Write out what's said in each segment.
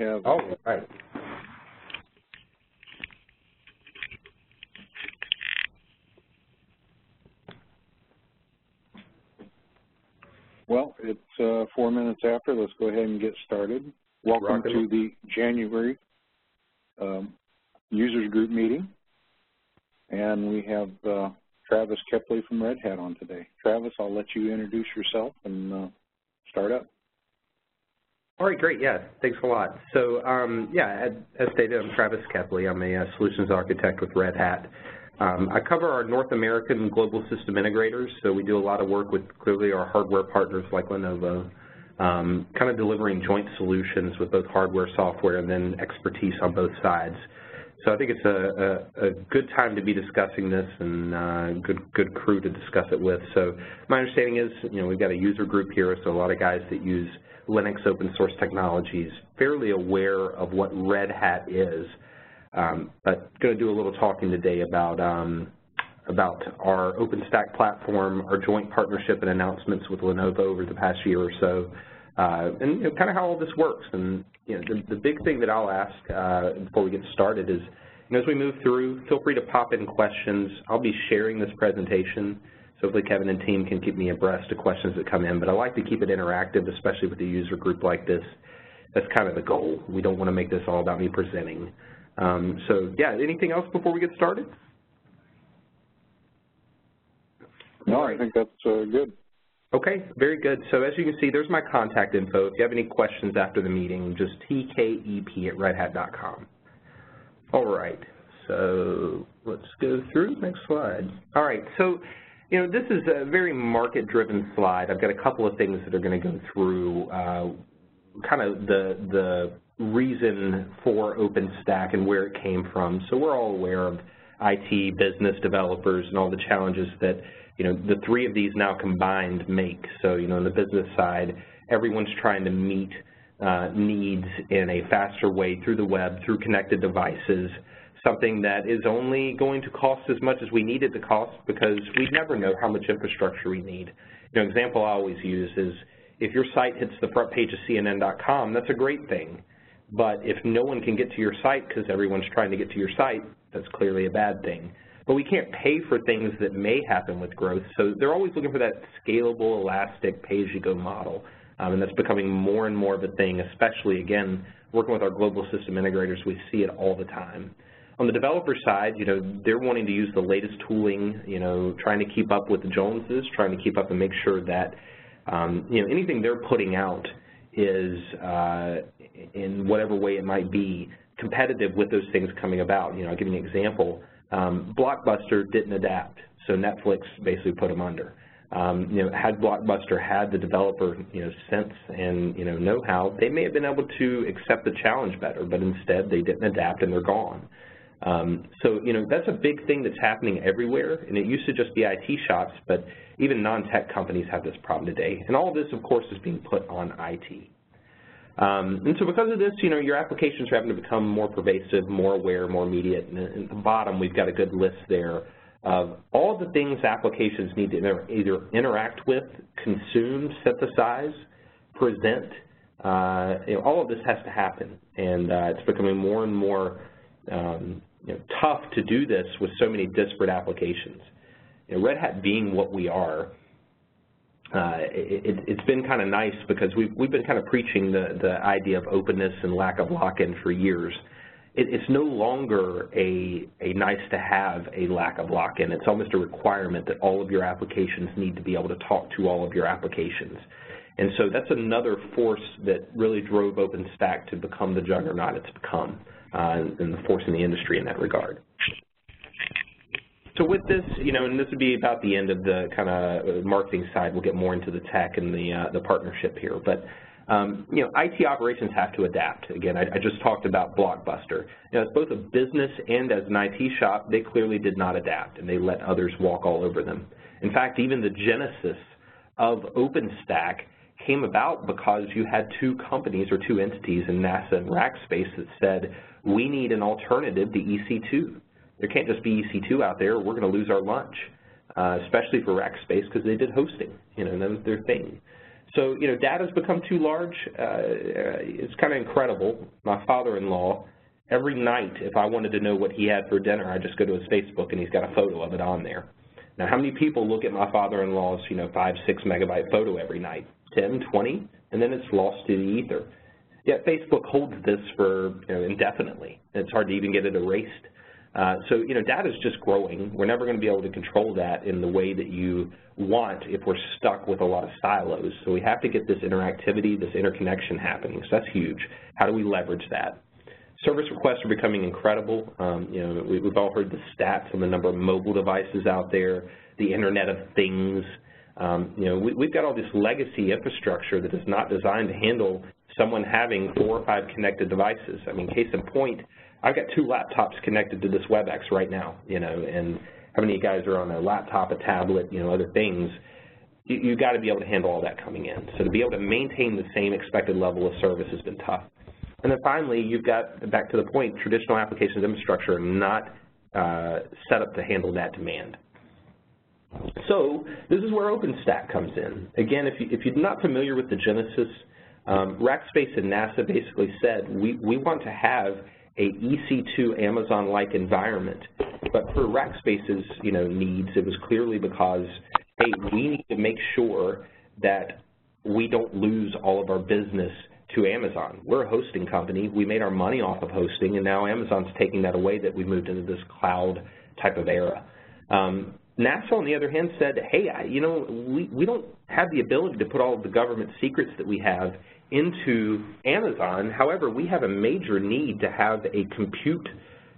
have. Oh, right. Well, it's uh, four minutes after. Let's go ahead and get started. Welcome to the January um, users group meeting. And we have uh, Travis Kepley from Red Hat on today. Travis, I'll let you introduce yourself and uh, start up. All right, great. Yeah, thanks a lot. So, um, yeah, as, stated, I'm Travis Kepley. I'm a, a uh, solutions architect with Red Hat. Um, I cover our North American global system integrators, so we do a lot of work with clearly our hardware partners like Lenovo, um, kind of delivering joint solutions with both hardware, software, and then expertise on both sides. So I think it's a, a, a good time to be discussing this and uh, good good crew to discuss it with. So my understanding is, you know, we've got a user group here, so a lot of guys that use Linux open source technologies, fairly aware of what Red Hat is, um, but going to do a little talking today about um, about our OpenStack platform, our joint partnership and announcements with Lenovo over the past year or so, uh, and you know, kind of how all this works. And you know, the, the big thing that I'll ask uh, before we get started is, you know, as we move through, feel free to pop in questions. I'll be sharing this presentation. Hopefully Kevin and team can keep me abreast of questions that come in. But I like to keep it interactive, especially with a user group like this. That's kind of the goal. We don't want to make this all about me presenting. Um, so yeah, anything else before we get started? No, I think that's uh, good. Okay, very good. So as you can see, there's my contact info. If you have any questions after the meeting, just tkep at redhat.com. All right, so let's go through. Next slide. All right, so you know, this is a very market-driven slide. I've got a couple of things that are going to go through uh, kind of the, the reason for OpenStack and where it came from. So we're all aware of IT, business developers, and all the challenges that, you know, the three of these now combined make. So, you know, on the business side, everyone's trying to meet uh, needs in a faster way through the web, through connected devices, something that is only going to cost as much as we need it to cost because we never know how much infrastructure we need. You know, example I always use is if your site hits the front page of CNN.com, that's a great thing. But if no one can get to your site because everyone's trying to get to your site, that's clearly a bad thing. But we can't pay for things that may happen with growth, so they're always looking for that scalable, elastic, pay-as-you-go model. Um, and that's becoming more and more of a thing, especially, again, working with our global system integrators, we see it all the time. On the developer side, you know, they're wanting to use the latest tooling, you know, trying to keep up with the Joneses, trying to keep up and make sure that, um, you know, anything they're putting out is, uh, in whatever way it might be, competitive with those things coming about. You know, I'll give you an example. Um, Blockbuster didn't adapt, so Netflix basically put them under. Um, you know, had Blockbuster had the developer, you know, sense and, you know, know-how, they may have been able to accept the challenge better, but instead they didn't adapt and they're gone. Um, so, you know, that's a big thing that's happening everywhere, and it used to just be IT shops, but even non-tech companies have this problem today. And all of this, of course, is being put on IT. Um, and so because of this, you know, your applications are having to become more pervasive, more aware, more immediate. And at the bottom, we've got a good list there of all the things applications need to inter either interact with, consume, synthesize, present. Uh, you know, all of this has to happen, and uh, it's becoming more and more um, you know, tough to do this with so many disparate applications. You know, Red Hat being what we are, uh, it, has been kind of nice because we've, we've been kind of preaching the, the idea of openness and lack of lock-in for years. It, it's no longer a, a nice to have a lack of lock-in. It's almost a requirement that all of your applications need to be able to talk to all of your applications. And so that's another force that really drove OpenStack to become the juggernaut it's become uh, and the force in the industry in that regard. So with this, you know, and this would be about the end of the kind of marketing side. We'll get more into the tech and the uh, the partnership here, but um, you know, IT operations have to adapt. Again, I, I just talked about Blockbuster. You know, as both a business and as an IT shop, they clearly did not adapt, and they let others walk all over them. In fact, even the genesis of OpenStack came about because you had two companies or two entities in NASA and Rackspace that said, we need an alternative to EC2. There can't just be EC2 out there. We're going to lose our lunch, uh, especially for Rackspace because they did hosting. You know, that was their thing. So, you know, data's become too large. Uh, it's kind of incredible. My father-in-law, every night, if I wanted to know what he had for dinner, I just go to his Facebook and he's got a photo of it on there. Now, how many people look at my father-in-law's, you know, five, six megabyte photo every night? 10, 20? And then it's lost to the ether. Yet Facebook holds this for you know, indefinitely. It's hard to even get it erased. Uh, so, you know, data is just growing. We're never going to be able to control that in the way that you want if we're stuck with a lot of silos. So we have to get this interactivity, this interconnection happening. So that's huge. How do we leverage that? Service requests are becoming incredible. Um, you know, we, have all heard the stats on the number of mobile devices out there, the Internet of Things. Um, you know, we, we've got all this legacy infrastructure that is not designed to handle someone having four or five connected devices. I mean, case in point, I've got two laptops connected to this WebEx right now, you know, and how many of you guys are on a laptop, a tablet, you know, other things, you, you've got to be able to handle all that coming in. So to be able to maintain the same expected level of service has been tough. And then finally, you've got, back to the point, traditional applications infrastructure not uh, set up to handle that demand. So this is where OpenStack comes in. Again, if, you, if you're not familiar with the genesis, um, Rackspace and NASA basically said we, we want to have a EC2 Amazon-like environment. But for Rackspace's you know, needs, it was clearly because, hey, we need to make sure that we don't lose all of our business to Amazon. We're a hosting company. We made our money off of hosting, and now Amazon's taking that away that we moved into this cloud type of era. Um, NASA, on the other hand, said, hey, I, you know, we, we don't have the ability to put all of the government secrets that we have into Amazon. However, we have a major need to have a compute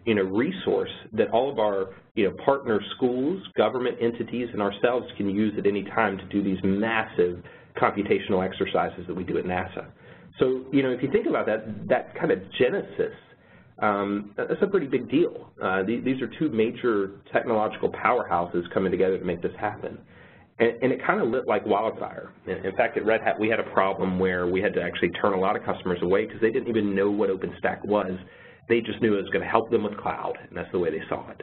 you know, resource that all of our you know, partner schools, government entities, and ourselves can use at any time to do these massive computational exercises that we do at NASA. So, you know, if you think about that, that kind of genesis, um, that's a pretty big deal. Uh, these, these are two major technological powerhouses coming together to make this happen. And, it kind of lit like wildfire. In fact, at Red Hat, we had a problem where we had to actually turn a lot of customers away because they didn't even know what OpenStack was. They just knew it was going to help them with cloud, and that's the way they saw it.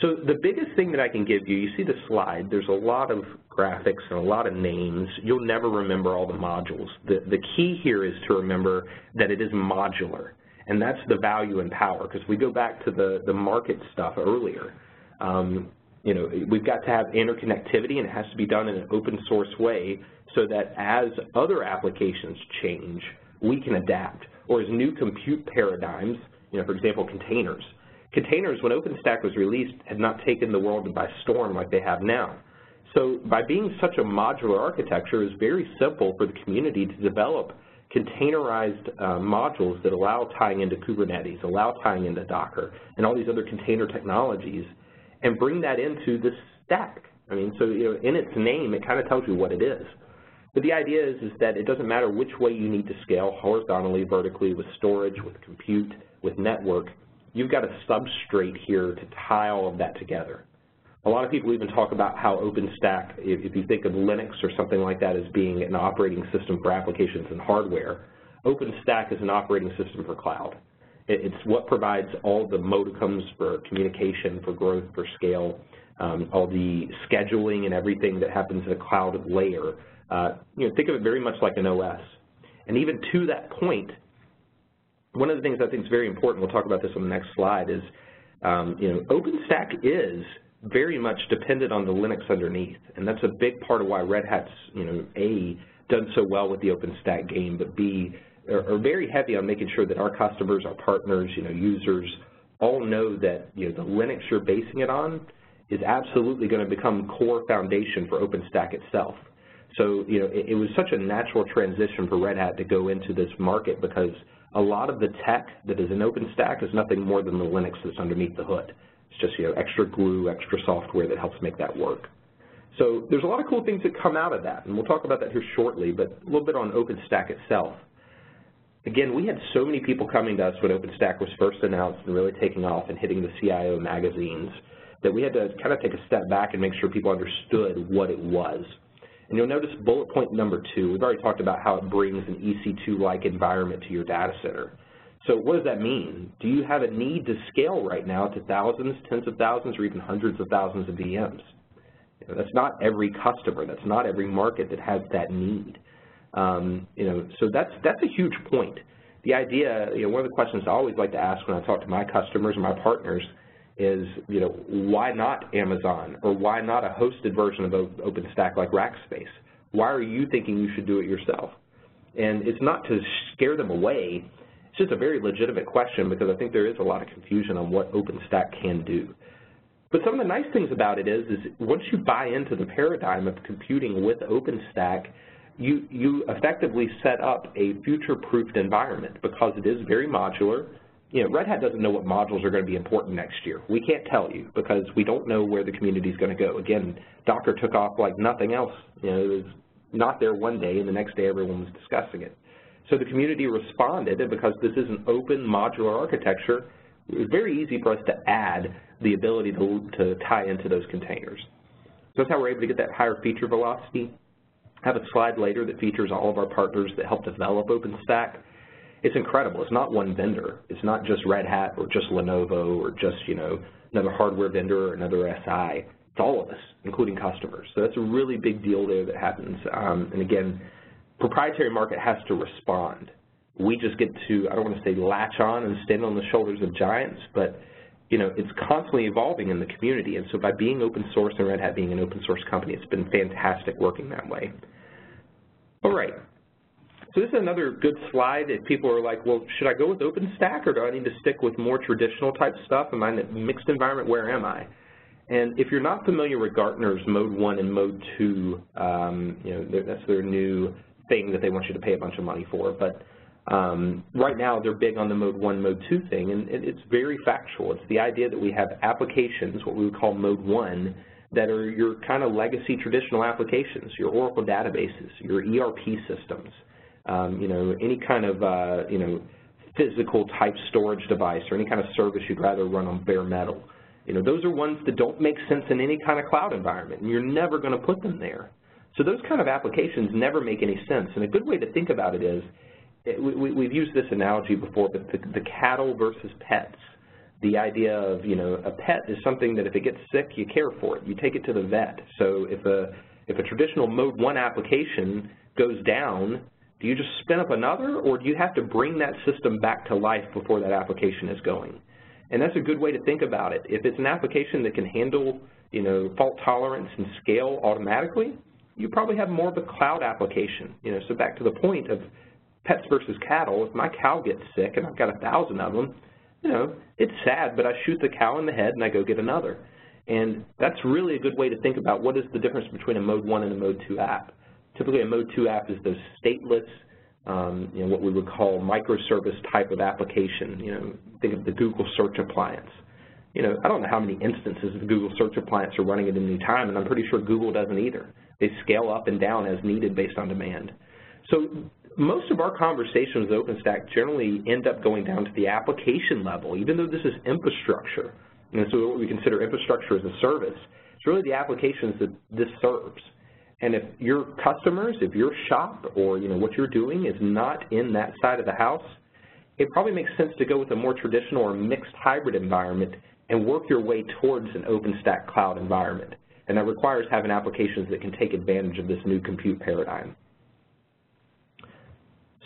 So the biggest thing that I can give you, you see the slide, there's a lot of graphics and a lot of names. You'll never remember all the modules. The, the key here is to remember that it is modular, and that's the value and power, because we go back to the, the market stuff earlier. Um, you know, we've got to have interconnectivity and it has to be done in an open source way so that as other applications change, we can adapt. Or as new compute paradigms, you know, for example, containers. Containers, when OpenStack was released, had not taken the world by storm like they have now. So by being such a modular architecture, it's very simple for the community to develop containerized uh, modules that allow tying into Kubernetes, allow tying into Docker, and all these other container technologies and bring that into the stack. I mean, so you know, in its name, it kind of tells you what it is. But the idea is, is that it doesn't matter which way you need to scale, horizontally, vertically, with storage, with compute, with network, you've got a substrate here to tie all of that together. A lot of people even talk about how OpenStack, if you think of Linux or something like that as being an operating system for applications and hardware, OpenStack is an operating system for cloud. It's what provides all the modicums for communication, for growth, for scale, um, all the scheduling and everything that happens in a cloud layer. Uh, you know, think of it very much like an OS. And even to that point, one of the things I think is very important, we'll talk about this on the next slide, is um, you know, OpenStack is very much dependent on the Linux underneath, and that's a big part of why Red Hat's, you know, A, done so well with the OpenStack game, but B, are, very heavy on making sure that our customers, our partners, you know, users all know that, you know, the Linux you're basing it on is absolutely going to become core foundation for OpenStack itself. So, you know, it, it was such a natural transition for Red Hat to go into this market because a lot of the tech that is in OpenStack is nothing more than the Linux that's underneath the hood. It's just, you know, extra glue, extra software that helps make that work. So there's a lot of cool things that come out of that, and we'll talk about that here shortly, but a little bit on OpenStack itself. Again, we had so many people coming to us when OpenStack was first announced and really taking off and hitting the CIO magazines that we had to kind of take a step back and make sure people understood what it was. And you'll notice bullet point number two, we've already talked about how it brings an EC2-like environment to your data center. So what does that mean? Do you have a need to scale right now to thousands, tens of thousands, or even hundreds of thousands of VMs? You know, that's not every customer. That's not every market that has that need. Um, you know, so that's that's a huge point. The idea, you know, one of the questions I always like to ask when I talk to my customers and my partners is, you know, why not Amazon or why not a hosted version of OpenStack like Rackspace? Why are you thinking you should do it yourself? And it's not to scare them away. It's just a very legitimate question because I think there is a lot of confusion on what OpenStack can do. But some of the nice things about it is, is once you buy into the paradigm of computing with OpenStack, you, you effectively set up a future-proofed environment because it is very modular. You know, Red Hat doesn't know what modules are going to be important next year. We can't tell you because we don't know where the community is going to go. Again, Docker took off like nothing else. You know, it was not there one day and the next day everyone was discussing it. So the community responded, and because this is an open modular architecture, it was very easy for us to add the ability to, to tie into those containers. So that's how we're able to get that higher feature velocity. Have a slide later that features all of our partners that help develop OpenStack. It's incredible. It's not one vendor. It's not just Red Hat or just Lenovo or just, you know, another hardware vendor or another SI. It's all of us, including customers. So that's a really big deal there that happens. Um, and again, proprietary market has to respond. We just get to, I don't want to say latch on and stand on the shoulders of giants, but you know, it's constantly evolving in the community. And so by being open source and Red Hat being an open source company, it's been fantastic working that way. All right. So this is another good slide if people are like, well, should I go with OpenStack or do I need to stick with more traditional type stuff? Am I in a mixed environment? Where am I? And if you're not familiar with Gartner's Mode 1 and Mode 2, um, you know, that's their new thing that they want you to pay a bunch of money for. But um, right now, they're big on the Mode 1, Mode 2 thing, and it's very factual. It's the idea that we have applications, what we would call Mode 1, that are your kind of legacy traditional applications, your Oracle databases, your ERP systems, um, you know, any kind of, uh, you know, physical type storage device or any kind of service you'd rather run on bare metal. You know, those are ones that don't make sense in any kind of cloud environment, and you're never going to put them there. So those kind of applications never make any sense, and a good way to think about it is, we, we've used this analogy before, but the, the cattle versus pets. The idea of, you know, a pet is something that if it gets sick, you care for it. You take it to the vet. So if a, if a traditional Mode 1 application goes down, do you just spin up another, or do you have to bring that system back to life before that application is going? And that's a good way to think about it. If it's an application that can handle, you know, fault tolerance and scale automatically, you probably have more of a cloud application. You know, so back to the point of pets versus cattle, if my cow gets sick and I've got a thousand of them, you know, it's sad, but I shoot the cow in the head and I go get another. And that's really a good way to think about what is the difference between a Mode 1 and a Mode 2 app. Typically a Mode 2 app is those stateless, um, you know, what we would call microservice type of application. You know, think of the Google search appliance. You know, I don't know how many instances of the Google search appliance are running at any time, and I'm pretty sure Google doesn't either. They scale up and down as needed based on demand. So most of our conversations with OpenStack generally end up going down to the application level, even though this is infrastructure. And so what we consider infrastructure as a service, it's really the applications that this serves. And if your customers, if your shop or you know what you're doing is not in that side of the house, it probably makes sense to go with a more traditional or mixed hybrid environment and work your way towards an OpenStack cloud environment. And that requires having applications that can take advantage of this new compute paradigm.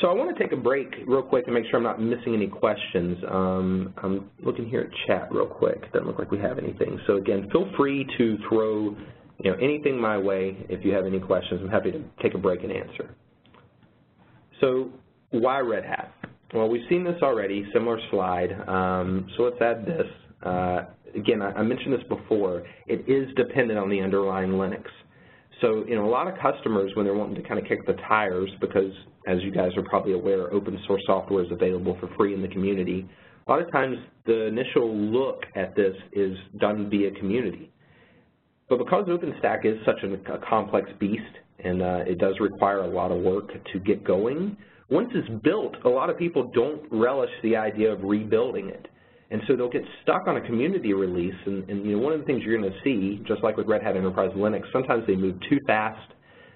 So I want to take a break real quick and make sure I'm not missing any questions. Um, I'm looking here at chat real quick. Doesn't look like we have anything. So again, feel free to throw you know, anything my way if you have any questions. I'm happy to take a break and answer. So why Red Hat? Well, we've seen this already, similar slide. Um, so let's add this. Uh, again, I, I mentioned this before. It is dependent on the underlying Linux. So, you know, a lot of customers, when they're wanting to kind of kick the tires, because as you guys are probably aware, open source software is available for free in the community, a lot of times the initial look at this is done via community. But because OpenStack is such a, complex beast and uh, it does require a lot of work to get going, once it's built, a lot of people don't relish the idea of rebuilding it. And so they'll get stuck on a community release, and, and you know one of the things you're going to see, just like with Red Hat Enterprise Linux, sometimes they move too fast.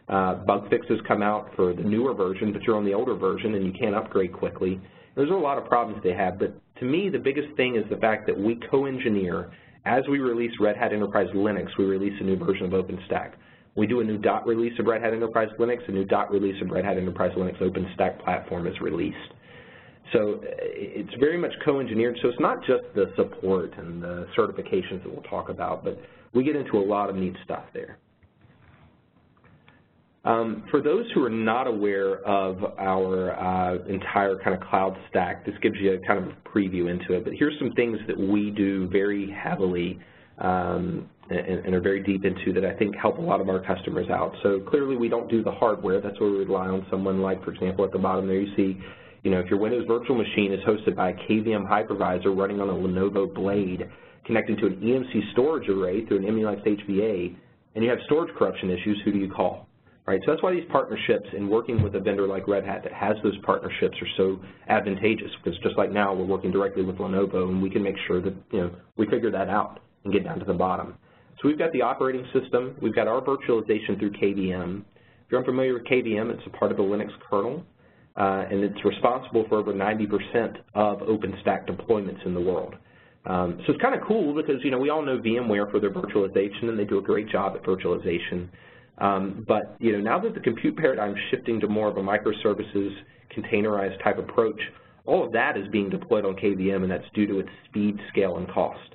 Uh, bug fixes come out for the newer version, but you're on the older version and you can't upgrade quickly. There's a lot of problems they have, but to me the biggest thing is the fact that we co-engineer. As we release Red Hat Enterprise Linux, we release a new version of OpenStack. We do a new dot release of Red Hat Enterprise Linux, a new dot release of Red Hat Enterprise Linux OpenStack platform is released. So it's very much co-engineered, so it's not just the support and the certifications that we'll talk about, but we get into a lot of neat stuff there. Um, for those who are not aware of our uh, entire kind of cloud stack, this gives you a kind of preview into it, but here's some things that we do very heavily um, and, and, are very deep into that I think help a lot of our customers out. So clearly we don't do the hardware. That's where we rely on someone like, for example, at the bottom there you see, you know, if your Windows virtual machine is hosted by a KVM hypervisor running on a Lenovo Blade, connecting to an EMC storage array through an Emulex HBA, and you have storage corruption issues, who do you call? Right, so that's why these partnerships and working with a vendor like Red Hat that has those partnerships are so advantageous because just like now we're working directly with Lenovo and we can make sure that you know we figure that out and get down to the bottom. So we've got the operating system, we've got our virtualization through KVM. If you're unfamiliar with KVM, it's a part of the Linux kernel and it's responsible for over 90% of OpenStack deployments in the world. Um, so it's kind of cool because you know we all know VMware for their virtualization and they do a great job at virtualization. Um, but you know, now that the compute paradigm is shifting to more of a microservices, containerized type approach, all of that is being deployed on KVM, and that's due to its speed, scale, and cost.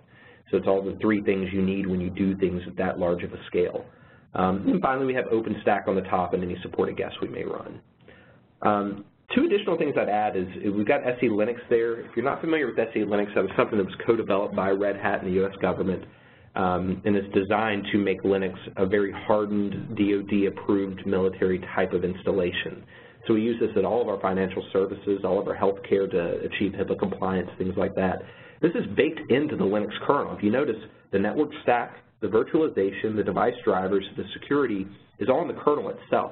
So it's all the three things you need when you do things at that large of a scale. Um, and finally, we have OpenStack on the top and any supported guests we may run. Um, two additional things I'd add is we've got SE Linux there. If you're not familiar with SE Linux, that was something that was co-developed by Red Hat and the U.S. government um, and it's designed to make Linux a very hardened, DoD-approved military type of installation. So we use this at all of our financial services, all of our healthcare to achieve HIPAA compliance, things like that. This is baked into the Linux kernel. If you notice, the network stack, the virtualization, the device drivers, the security is all in the kernel itself.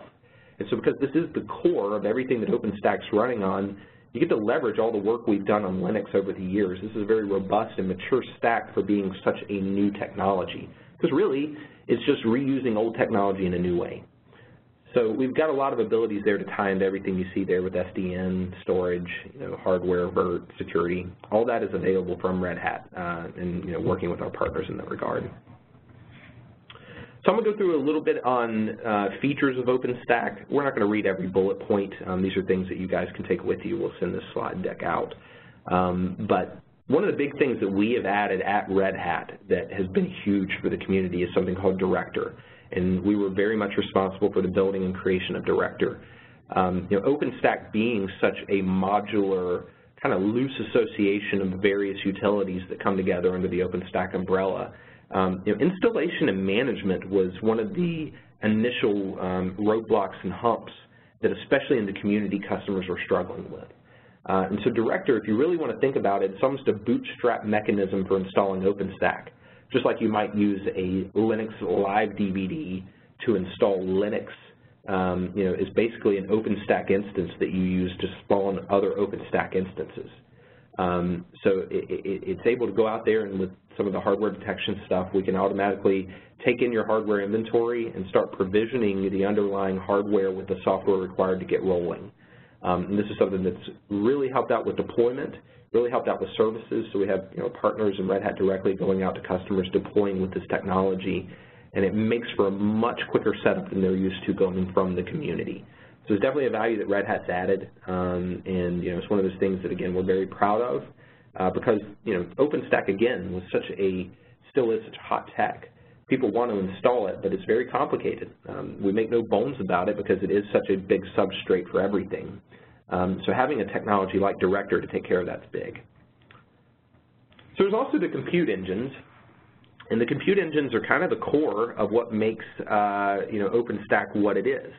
And so because this is the core of everything that OpenStack's running on, you get to leverage all the work we've done on Linux over the years. This is a very robust and mature stack for being such a new technology. Because really, it's just reusing old technology in a new way. So we've got a lot of abilities there to tie into everything you see there with SDN, storage, you know, hardware, VIRT, security. All that is available from Red Hat uh, and you know, working with our partners in that regard. So I'm going to go through a little bit on uh, features of OpenStack. We're not going to read every bullet point. Um, these are things that you guys can take with you. We'll send this slide deck out. Um, but one of the big things that we have added at Red Hat that has been huge for the community is something called Director. And we were very much responsible for the building and creation of Director. Um, you know, OpenStack being such a modular, kind of loose association of various utilities that come together under the OpenStack umbrella, um, you know, installation and management was one of the initial um, roadblocks and humps that especially in the community customers were struggling with. Uh, and so Director, if you really want to think about it, it's almost a bootstrap mechanism for installing OpenStack. Just like you might use a Linux Live DVD to install Linux, um, you know, is basically an OpenStack instance that you use to spawn other OpenStack instances. Um, so it, it, it's able to go out there and with some of the hardware detection stuff, we can automatically take in your hardware inventory and start provisioning the underlying hardware with the software required to get rolling. Um, and this is something that's really helped out with deployment, really helped out with services. So we have you know, partners in Red Hat directly going out to customers deploying with this technology, and it makes for a much quicker setup than they're used to going from the community. So it's definitely a value that Red Hat's added, um, and you know it's one of those things that again we're very proud of uh, because you know OpenStack again was such a still is such hot tech. People want to install it, but it's very complicated. Um, we make no bones about it because it is such a big substrate for everything. Um, so having a technology like Director to take care of that's big. So there's also the compute engines, and the compute engines are kind of the core of what makes uh, you know OpenStack what it is.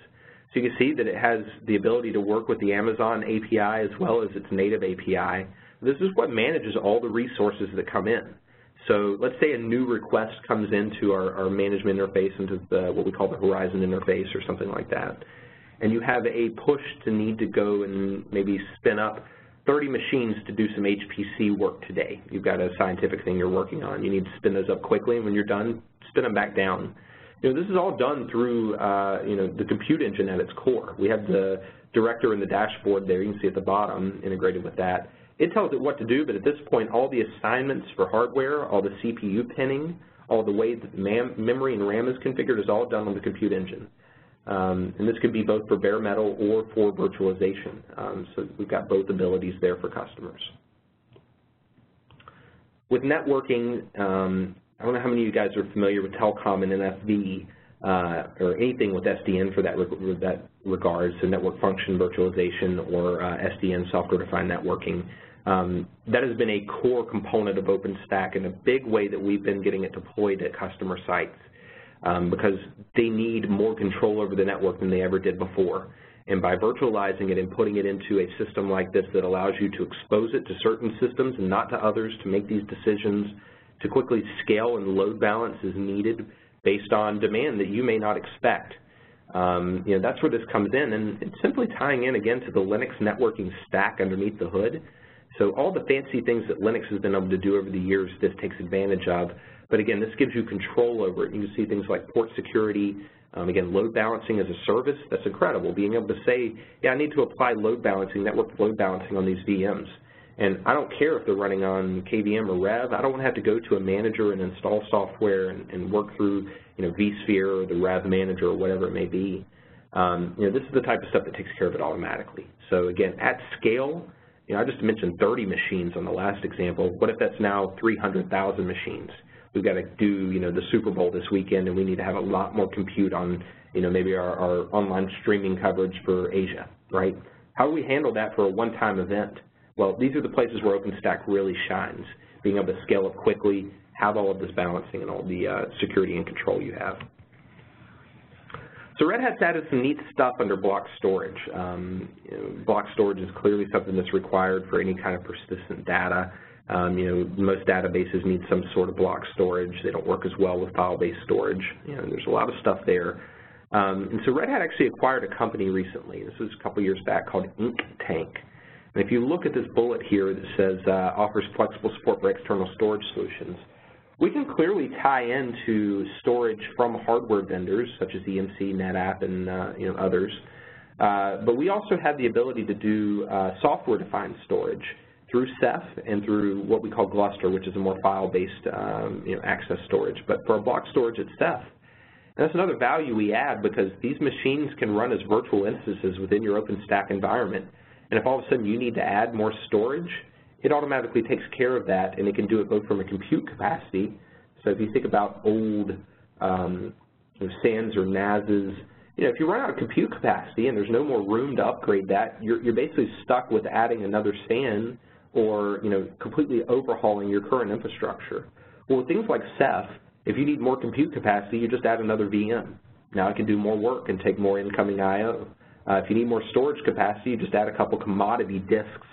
So you can see that it has the ability to work with the Amazon API as well as its native API. This is what manages all the resources that come in. So let's say a new request comes into our, our management interface, into the, what we call the Horizon interface or something like that, and you have a push to need to go and maybe spin up 30 machines to do some HPC work today. You've got a scientific thing you're working on. You need to spin those up quickly, and when you're done, spin them back down. You know, this is all done through, uh, you know, the compute engine at its core. We have the director in the dashboard there. You can see at the bottom integrated with that. It tells it what to do, but at this point, all the assignments for hardware, all the CPU pinning, all the way that memory and RAM is configured is all done on the compute engine. Um, and this could be both for bare metal or for virtualization. Um, so we've got both abilities there for customers. With networking, um, I don't know how many of you guys are familiar with telecom and NFV uh, or anything with SDN for that, that regard, so network function virtualization or uh, SDN, software-defined networking. Um, that has been a core component of OpenStack and a big way that we've been getting it deployed at customer sites um, because they need more control over the network than they ever did before. And by virtualizing it and putting it into a system like this that allows you to expose it to certain systems and not to others to make these decisions, to quickly scale and load balance as needed based on demand that you may not expect. Um, you know, that's where this comes in, and it's simply tying in again to the Linux networking stack underneath the hood. So all the fancy things that Linux has been able to do over the years, this takes advantage of. But again, this gives you control over it. You can see things like port security, um, again, load balancing as a service, that's incredible. Being able to say, yeah, I need to apply load balancing, network load balancing on these VMs. And I don't care if they're running on KVM or RHEV. I don't want to have to go to a manager and install software and, and work through, you know, vSphere or the RHEV manager or whatever it may be. Um, you know, this is the type of stuff that takes care of it automatically. So again, at scale, you know, I just mentioned 30 machines on the last example. What if that's now 300,000 machines? we've got to do, you know, the Super Bowl this weekend, and we need to have a lot more compute on, you know, maybe our, our online streaming coverage for Asia, right? How do we handle that for a one-time event? Well, these are the places where OpenStack really shines, being able to scale up quickly, have all of this balancing and all the uh, security and control you have. So Red Hat's added some neat stuff under block storage. Um, you know, block storage is clearly something that's required for any kind of persistent data. Um, you know, most databases need some sort of block storage. They don't work as well with file-based storage. You know, there's a lot of stuff there. Um, and so Red Hat actually acquired a company recently. This was a couple years back called Inktank. And if you look at this bullet here that says uh, offers flexible support for external storage solutions, we can clearly tie into storage from hardware vendors such as EMC, NetApp, and uh, you know others. Uh, but we also have the ability to do uh, software-defined storage through Ceph and through what we call Gluster, which is a more file-based um, you know, access storage. But for block storage, it's Ceph. And that's another value we add because these machines can run as virtual instances within your OpenStack environment. And if all of a sudden you need to add more storage, it automatically takes care of that, and it can do it both from a compute capacity. So if you think about old um, you know, SANs or NASs, you know, if you run out of compute capacity and there's no more room to upgrade that, you're, you're basically stuck with adding another SAN or you know completely overhauling your current infrastructure. Well, with things like Ceph, if you need more compute capacity, you just add another VM. Now it can do more work and take more incoming I.O. Uh, if you need more storage capacity, just add a couple commodity disks.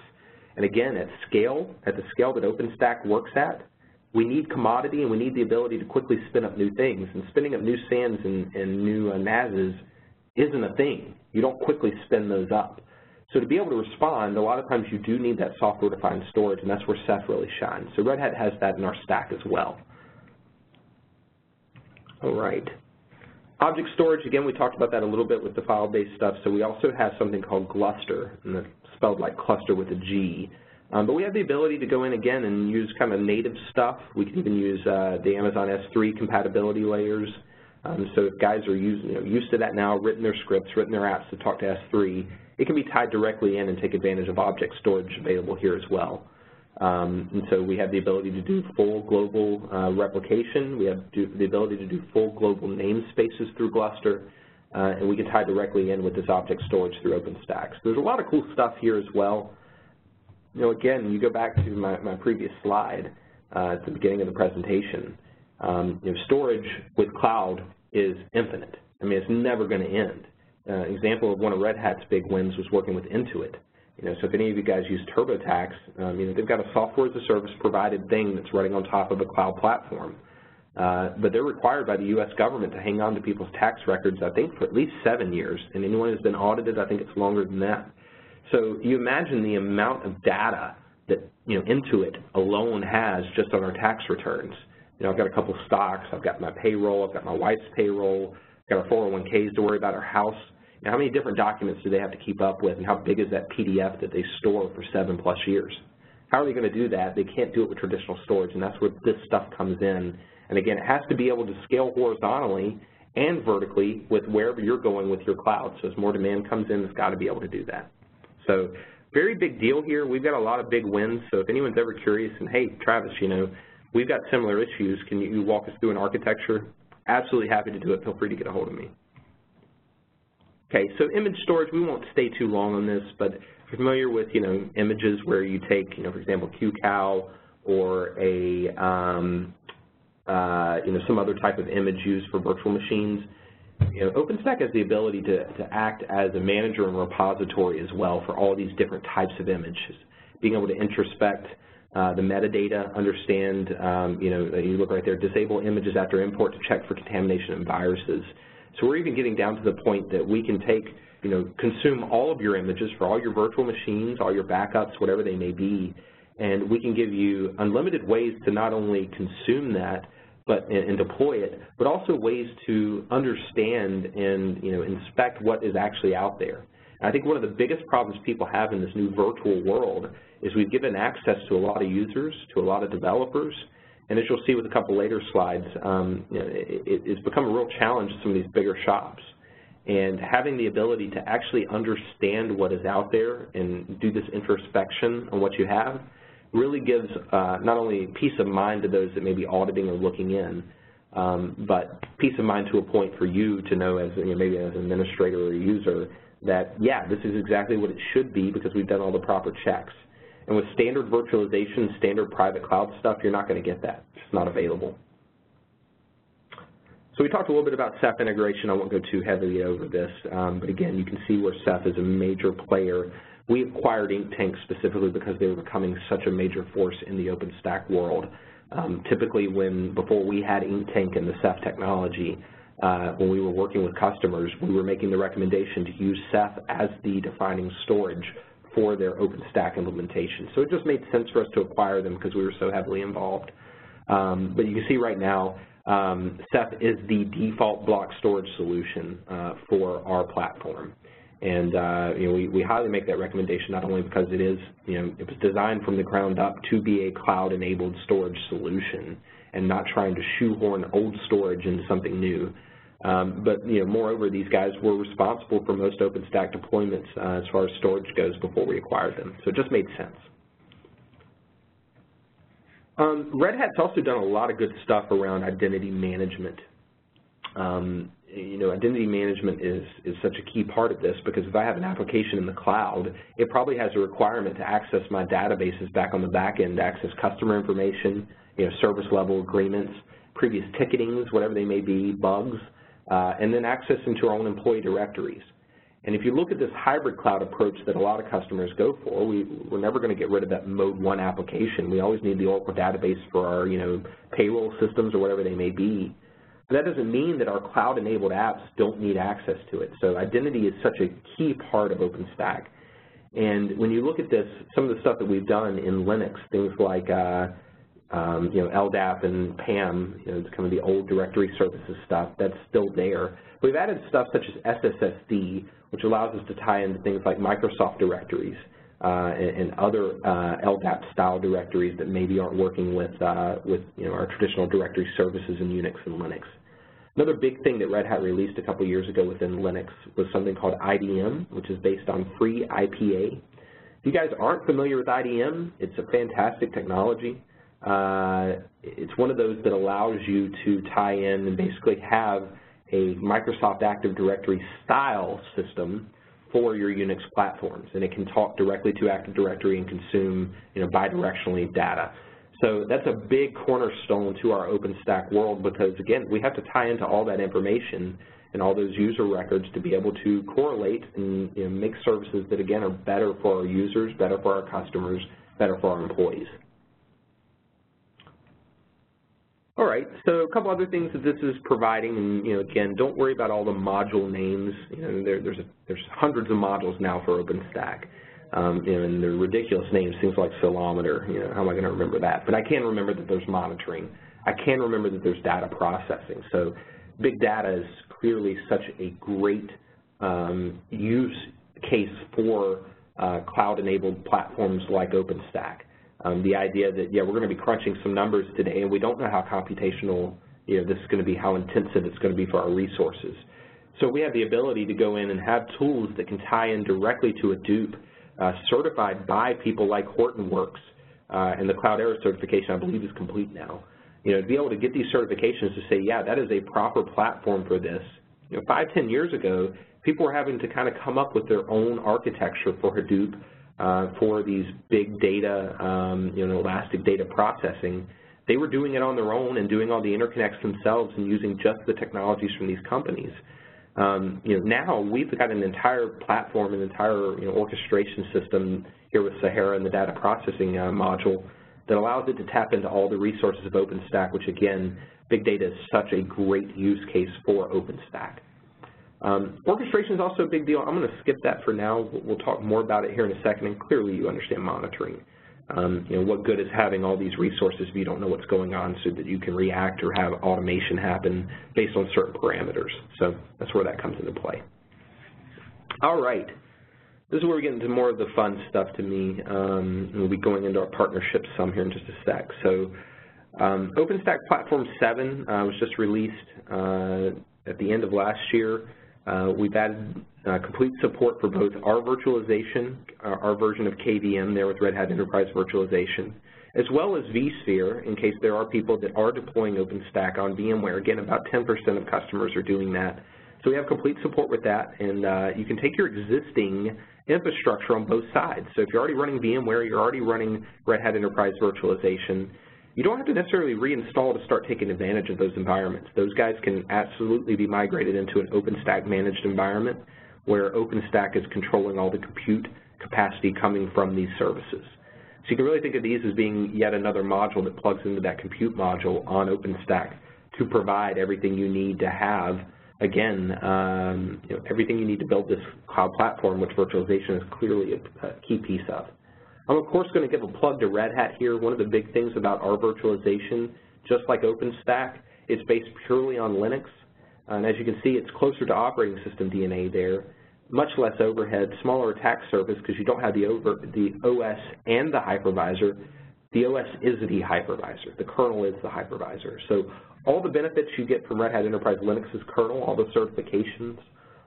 And again, at scale, at the scale that OpenStack works at, we need commodity and we need the ability to quickly spin up new things. And spinning up new SANs and, and new uh, NASs isn't a thing. You don't quickly spin those up. So to be able to respond, a lot of times you do need that software-defined storage, and that's where Ceph really shines. So Red Hat has that in our stack as well. All right. Object storage, again, we talked about that a little bit with the file-based stuff. So we also have something called Gluster, and it's spelled like cluster with a G. Um, but we have the ability to go in again and use kind of native stuff. We can even use uh, the Amazon S3 compatibility layers. Um, so if guys are using, you know, used to that now, written their scripts, written their apps to talk to S3, it can be tied directly in and take advantage of object storage available here as well. Um, and so we have the ability to do full global uh, replication. We have the ability to do full global namespaces through Gluster. Uh, and we can tie directly in with this object storage through OpenStack. So there's a lot of cool stuff here as well. You know, again, you go back to my, my previous slide uh, at the beginning of the presentation. Um, you know, storage with cloud is infinite. I mean, it's never going to end uh, example of one of Red Hat's big wins was working with Intuit. You know, so if any of you guys use TurboTax, um, you know, they've got a software as a service provided thing that's running on top of a cloud platform. Uh, but they're required by the U.S. government to hang on to people's tax records, I think, for at least seven years. And anyone who's been audited, I think it's longer than that. So you imagine the amount of data that, you know, Intuit alone has just on our tax returns. You know, I've got a couple stocks, I've got my payroll, I've got my wife's payroll, I've got our 401ks to worry about, our house now, how many different documents do they have to keep up with, and how big is that PDF that they store for seven plus years? How are they going to do that? They can't do it with traditional storage, and that's where this stuff comes in And again, it has to be able to scale horizontally and vertically with wherever you're going with your cloud. So as more demand comes in, it's got to be able to do that. So very big deal here. We've got a lot of big wins. So if anyone's ever curious and, hey, Travis, you know, we've got similar issues. Can you walk us through an architecture? Absolutely happy to do it. Feel free to get a hold of me. Okay, so image storage, we won't stay too long on this, but if you're familiar with, you know, images where you take, you know, for example, QCOW or a, um, uh, you know, some other type of image used for virtual machines, you know, OpenStack has the ability to, to act as a manager and repository as well for all these different types of images. Being able to introspect uh, the metadata, understand, um, you know, you look right there, disable images after import to check for contamination and viruses. So we're even getting down to the point that we can take, you know, consume all of your images for all your virtual machines, all your backups, whatever they may be, and we can give you unlimited ways to not only consume that, but and, deploy it, but also ways to understand and you know inspect what is actually out there. And I think one of the biggest problems people have in this new virtual world is we've given access to a lot of users, to a lot of developers, and as you'll see with a couple later slides, um, you know, it, it's become a real challenge to some of these bigger shops. And having the ability to actually understand what is out there and do this introspection on what you have really gives uh, not only peace of mind to those that may be auditing or looking in, um, but peace of mind to a point for you to know as you know, maybe as an administrator or a user that, yeah, this is exactly what it should be because we've done all the proper checks. And with standard virtualization, standard private cloud stuff, you're not going to get that. It's not available. So we talked a little bit about Ceph integration. I won't go too heavily over this, um, but again, you can see where Ceph is a major player we acquired Inktank specifically because they were becoming such a major force in the OpenStack world. Um, typically, when before we had Inktank and the Ceph technology, uh, when we were working with customers, we were making the recommendation to use Ceph as the defining storage for their OpenStack implementation. So it just made sense for us to acquire them because we were so heavily involved. Um, but you can see right now, um, Ceph is the default block storage solution uh, for our platform. And uh, you know, we, we highly make that recommendation not only because it is, you know, it was designed from the ground up to be a cloud-enabled storage solution and not trying to shoehorn old storage into something new. Um, but you know, moreover, these guys were responsible for most OpenStack deployments uh, as far as storage goes before we acquired them. So it just made sense. Um, Red Hat's also done a lot of good stuff around identity management. Um, you know, identity management is, is such a key part of this because if I have an application in the cloud, it probably has a requirement to access my databases back on the back end, access customer information, you know, service level agreements, previous ticketings, whatever they may be, bugs, and then access into our own employee directories. And if you look at this hybrid cloud approach that a lot of customers go for, we, we're never going to get rid of that mode one application. We always need the Oracle database for our, you know, payroll systems or whatever they may be. But that doesn't mean that our cloud-enabled apps don't need access to it. So identity is such a key part of OpenStack. And when you look at this, some of the stuff that we've done in Linux, things like uh, you know LDAP and PAM, you know, it's kind of the old directory services stuff, that's still there. We've added stuff such as SSSD, which allows us to tie into things like Microsoft directories uh, and, and, other uh, LDAP-style directories that maybe aren't working with, uh, with you know, our traditional directory services in Unix and Linux. Another big thing that Red Hat released a couple years ago within Linux was something called IDM, which is based on free IPA. If you guys aren't familiar with IDM, it's a fantastic technology. Uh, it's one of those that allows you to tie in and basically have a Microsoft Active Directory style system for your Unix platforms, and it can talk directly to Active Directory and consume, you know, bidirectionally data. So that's a big cornerstone to our OpenStack world because, again, we have to tie into all that information and all those user records to be able to correlate and you know, make services that, again, are better for our users, better for our customers, better for our employees. All right, so a couple other things that this is providing, and you know, again, don't worry about all the module names. You know, there, there's a, there's hundreds of modules now for OpenStack. Um, you know, and they're ridiculous names, things like Ceilometer, you know, how am I going to remember that? But I can remember that there's monitoring. I can remember that there's data processing. So big data is clearly such a great um, use case for uh, cloud-enabled platforms like OpenStack. Um, the idea that, yeah, we're going to be crunching some numbers today and we don't know how computational, you know, this is going to be, how intensive it's going to be for our resources. So we have the ability to go in and have tools that can tie in directly to Hadoop uh, certified by people like Hortonworks, uh, and the Cloudera certification I believe is complete now. You know, to be able to get these certifications to say, yeah, that is a proper platform for this. You know, five, ten years ago, people were having to kind of come up with their own architecture for Hadoop for these big data, um, you know, elastic data processing. They were doing it on their own and doing all the interconnects themselves and using just the technologies from these companies. Um, you know, now we've got an entire platform, an entire you know, orchestration system here with Sahara and the data processing uh, module that allows it to tap into all the resources of OpenStack, which again, big data is such a great use case for OpenStack. Um, orchestration is also a big deal. I'm going to skip that for now. We'll talk more about it here in a second, and clearly you understand monitoring. Um, you know, what good is having all these resources if you don't know what's going on so that you can react or have automation happen based on certain parameters. So that's where that comes into play. All right. This is where we get into more of the fun stuff to me. Um, we'll be going into our partnerships some here in just a sec. So um, OpenStack Platform 7 uh, was just released uh, at the end of last year. Uh, we've added uh, complete support for both our virtualization, uh, our version of KVM there with Red Hat Enterprise Virtualization, as well as vSphere in case there are people that are deploying OpenStack on VMware. Again, about 10% of customers are doing that. So we have complete support with that, and uh, you can take your existing infrastructure on both sides. So if you're already running VMware, you're already running Red Hat Enterprise Virtualization, you don't have to necessarily reinstall to start taking advantage of those environments. Those guys can absolutely be migrated into an OpenStack managed environment where OpenStack is controlling all the compute capacity coming from these services. So you can really think of these as being yet another module that plugs into that compute module on OpenStack to provide everything you need to have, again, um, you know, everything you need to build this cloud platform, which virtualization is clearly a, a key piece of. I'm of course going to give a plug to Red Hat here. One of the big things about our virtualization, just like OpenStack, it's based purely on Linux. And as you can see, it's closer to operating system DNA there much less overhead, smaller attack surface because you don't have the, over, the OS and the hypervisor. The OS is the hypervisor. The kernel is the hypervisor. So all the benefits you get from Red Hat Enterprise Linux's kernel, all the certifications,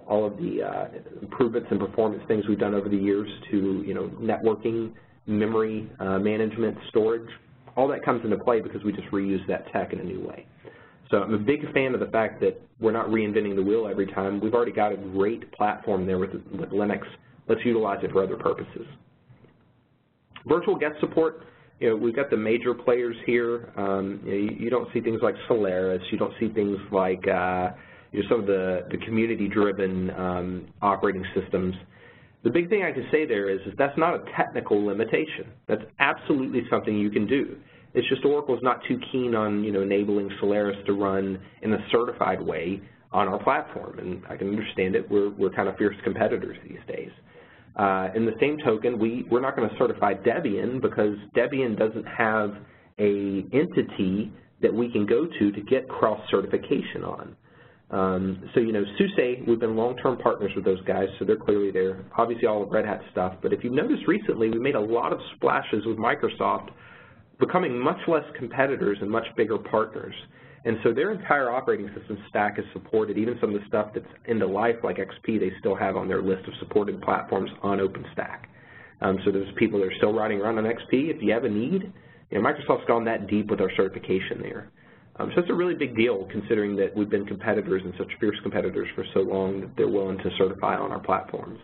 all of the uh, improvements and performance things we've done over the years to, you know, networking, memory uh, management, storage, all that comes into play because we just reuse that tech in a new way. So I'm a big fan of the fact that we're not reinventing the wheel every time. We've already got a great platform there with, with Linux. Let's utilize it for other purposes. Virtual guest support, you know, we've got the major players here. Um, you, know, you, don't see things like Solaris. You don't see things like uh, you know, some of the, the community-driven um, operating systems. The big thing I can say there is, is that's not a technical limitation. That's absolutely something you can do. It's just Oracle's not too keen on, you know, enabling Solaris to run in a certified way on our platform, and I can understand it. We're, we're kind of fierce competitors these days. Uh, in the same token, we, we're not going to certify Debian because Debian doesn't have a entity that we can go to to get cross-certification on. Um, so, you know, SUSE, we've been long-term partners with those guys, so they're clearly there. Obviously, all of Red Hat stuff. But if you've noticed recently, we made a lot of splashes with Microsoft becoming much less competitors and much bigger partners. And so their entire operating system stack is supported. Even some of the stuff that's into life like XP, they still have on their list of supported platforms on OpenStack. Um, so there's people that are still riding around on XP. If you have a need, you know, Microsoft's gone that deep with our certification there. Um, so it's a really big deal considering that we've been competitors and such fierce competitors for so long that they're willing to certify on our platforms.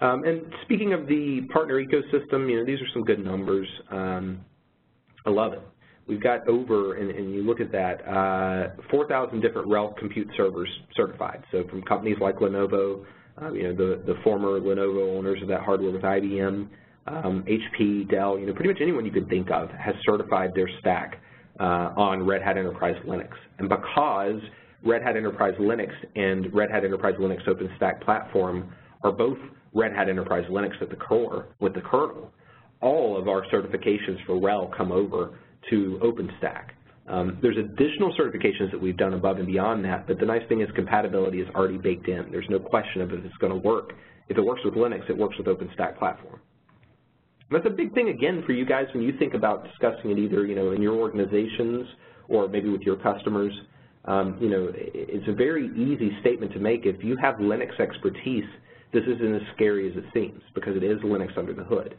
Um, and speaking of the partner ecosystem, you know, these are some good numbers. Um, I love it. We've got over, and, and you look at that, uh, 4,000 different RHEL compute servers certified. So from companies like Lenovo, uh, you know, the, the former Lenovo owners of that hardware with IBM, HP, Dell, you know, pretty much anyone you could think of has certified their stack uh, on Red Hat Enterprise Linux. And because Red Hat Enterprise Linux and Red Hat Enterprise Linux OpenStack platform are both Red Hat Enterprise Linux at the core with the kernel, all of our certifications for RHEL come over to OpenStack. Um, there's additional certifications that we've done above and beyond that, but the nice thing is compatibility is already baked in. There's no question of if it's going to work. If it works with Linux, it works with OpenStack platform. That's a big thing, again, for you guys when you think about discussing it either, you know, in your organizations or maybe with your customers. Um, you know, it's a very easy statement to make. If you have Linux expertise, this isn't as scary as it seems because it is Linux under the hood.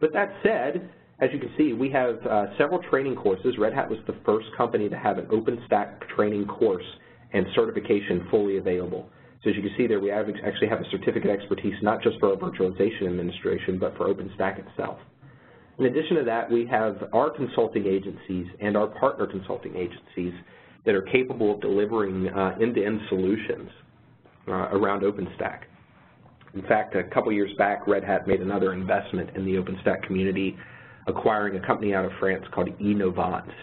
But that said, as you can see, we have uh, several training courses. Red Hat was the first company to have an OpenStack training course and certification fully available. So as you can see there, we actually have a certificate expertise not just for our virtualization administration, but for OpenStack itself. In addition to that, we have our consulting agencies and our partner consulting agencies that are capable of delivering uh, end-to-end -end solutions uh, around OpenStack. In fact, a couple years back, Red Hat made another investment in the OpenStack community, acquiring a company out of France called eNovance.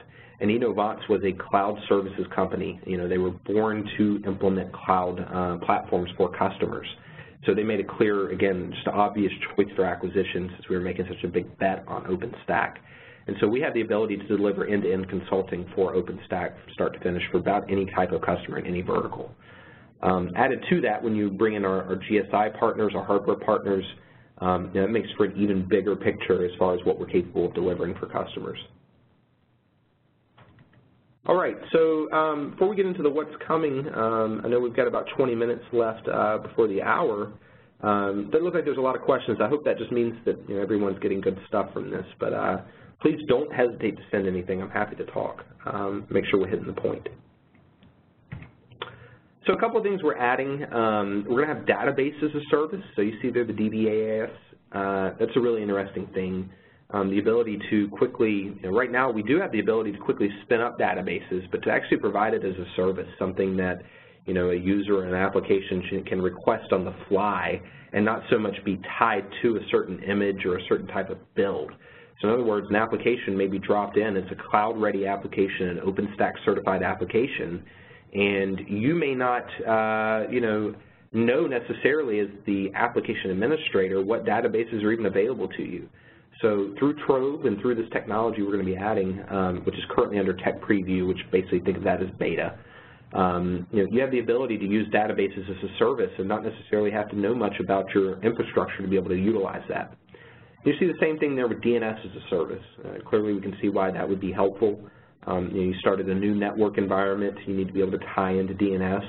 And eNovance was a cloud services company. You know, they were born to implement cloud uh, platforms for customers. So they made a clear, again, just an obvious choice for acquisition since we were making such a big bet on OpenStack. And so we have the ability to deliver end-to-end -end consulting for OpenStack from start to finish for about any type of customer in any vertical. Um, added to that, when you bring in our, our GSI partners, our hardware partners, um, you know, it makes for an even bigger picture as far as what we're capable of delivering for customers. All right, so um, before we get into the what's coming, um, I know we've got about 20 minutes left uh, before the hour. Um, doesn't like there's a lot of questions. I hope that just means that you know, everyone's getting good stuff from this. But uh, please don't hesitate to send anything. I'm happy to talk. Um, make sure we're hitting the point. So a couple of things we're adding. Um, we're going to have database as a service. So you see there the DBaaS. Uh, that's a really interesting thing. Um, the ability to quickly, you know, right now we do have the ability to quickly spin up databases, but to actually provide it as a service, something that you know, a user or an application can request on the fly and not so much be tied to a certain image or a certain type of build. So in other words, an application may be dropped in, it's a cloud-ready application, an OpenStack certified application, and you may not, uh, you know, know necessarily as the application administrator what databases are even available to you. So through Trove and through this technology we're going to be adding, um, which is currently under tech preview, which basically think of that as beta, um, you know, you have the ability to use databases as a service and not necessarily have to know much about your infrastructure to be able to utilize that. You see the same thing there with DNS as a service. Uh, clearly we can see why that would be helpful. Um, you, know, you started a new network environment, you need to be able to tie into DNS.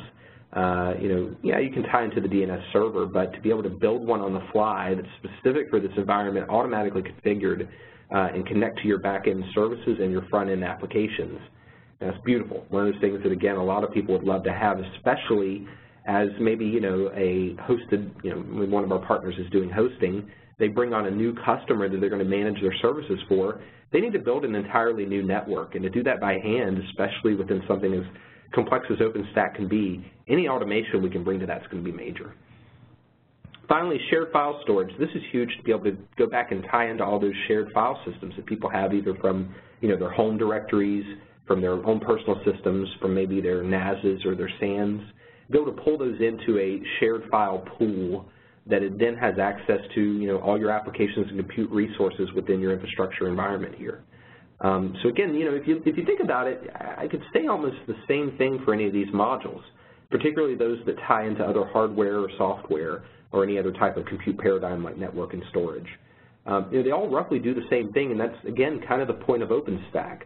Uh, you know, yeah, you can tie into the DNS server, but to be able to build one on the fly that's specific for this environment, automatically configured, uh, and connect to your back-end services and your front-end applications. That's beautiful. One of those things that, again, a lot of people would love to have, especially as maybe, you know, a hosted, you know, one of our partners is doing hosting, they bring on a new customer that they're going to manage their services for, they need to build an entirely new network. And to do that by hand, especially within something as complex as OpenStack can be, any automation we can bring to that is going to be major. Finally, shared file storage. This is huge to be able to go back and tie into all those shared file systems that people have either from you know, their home directories, from their own personal systems, from maybe their NASs or their SANs, be able to pull those into a shared file pool that it then has access to you know, all your applications and compute resources within your infrastructure environment here. Um, so again, you know, if you, if you think about it, I could say almost the same thing for any of these modules, particularly those that tie into other hardware or software or any other type of compute paradigm like network and storage. Um, you know, they all roughly do the same thing, and that's, again, kind of the point of OpenStack.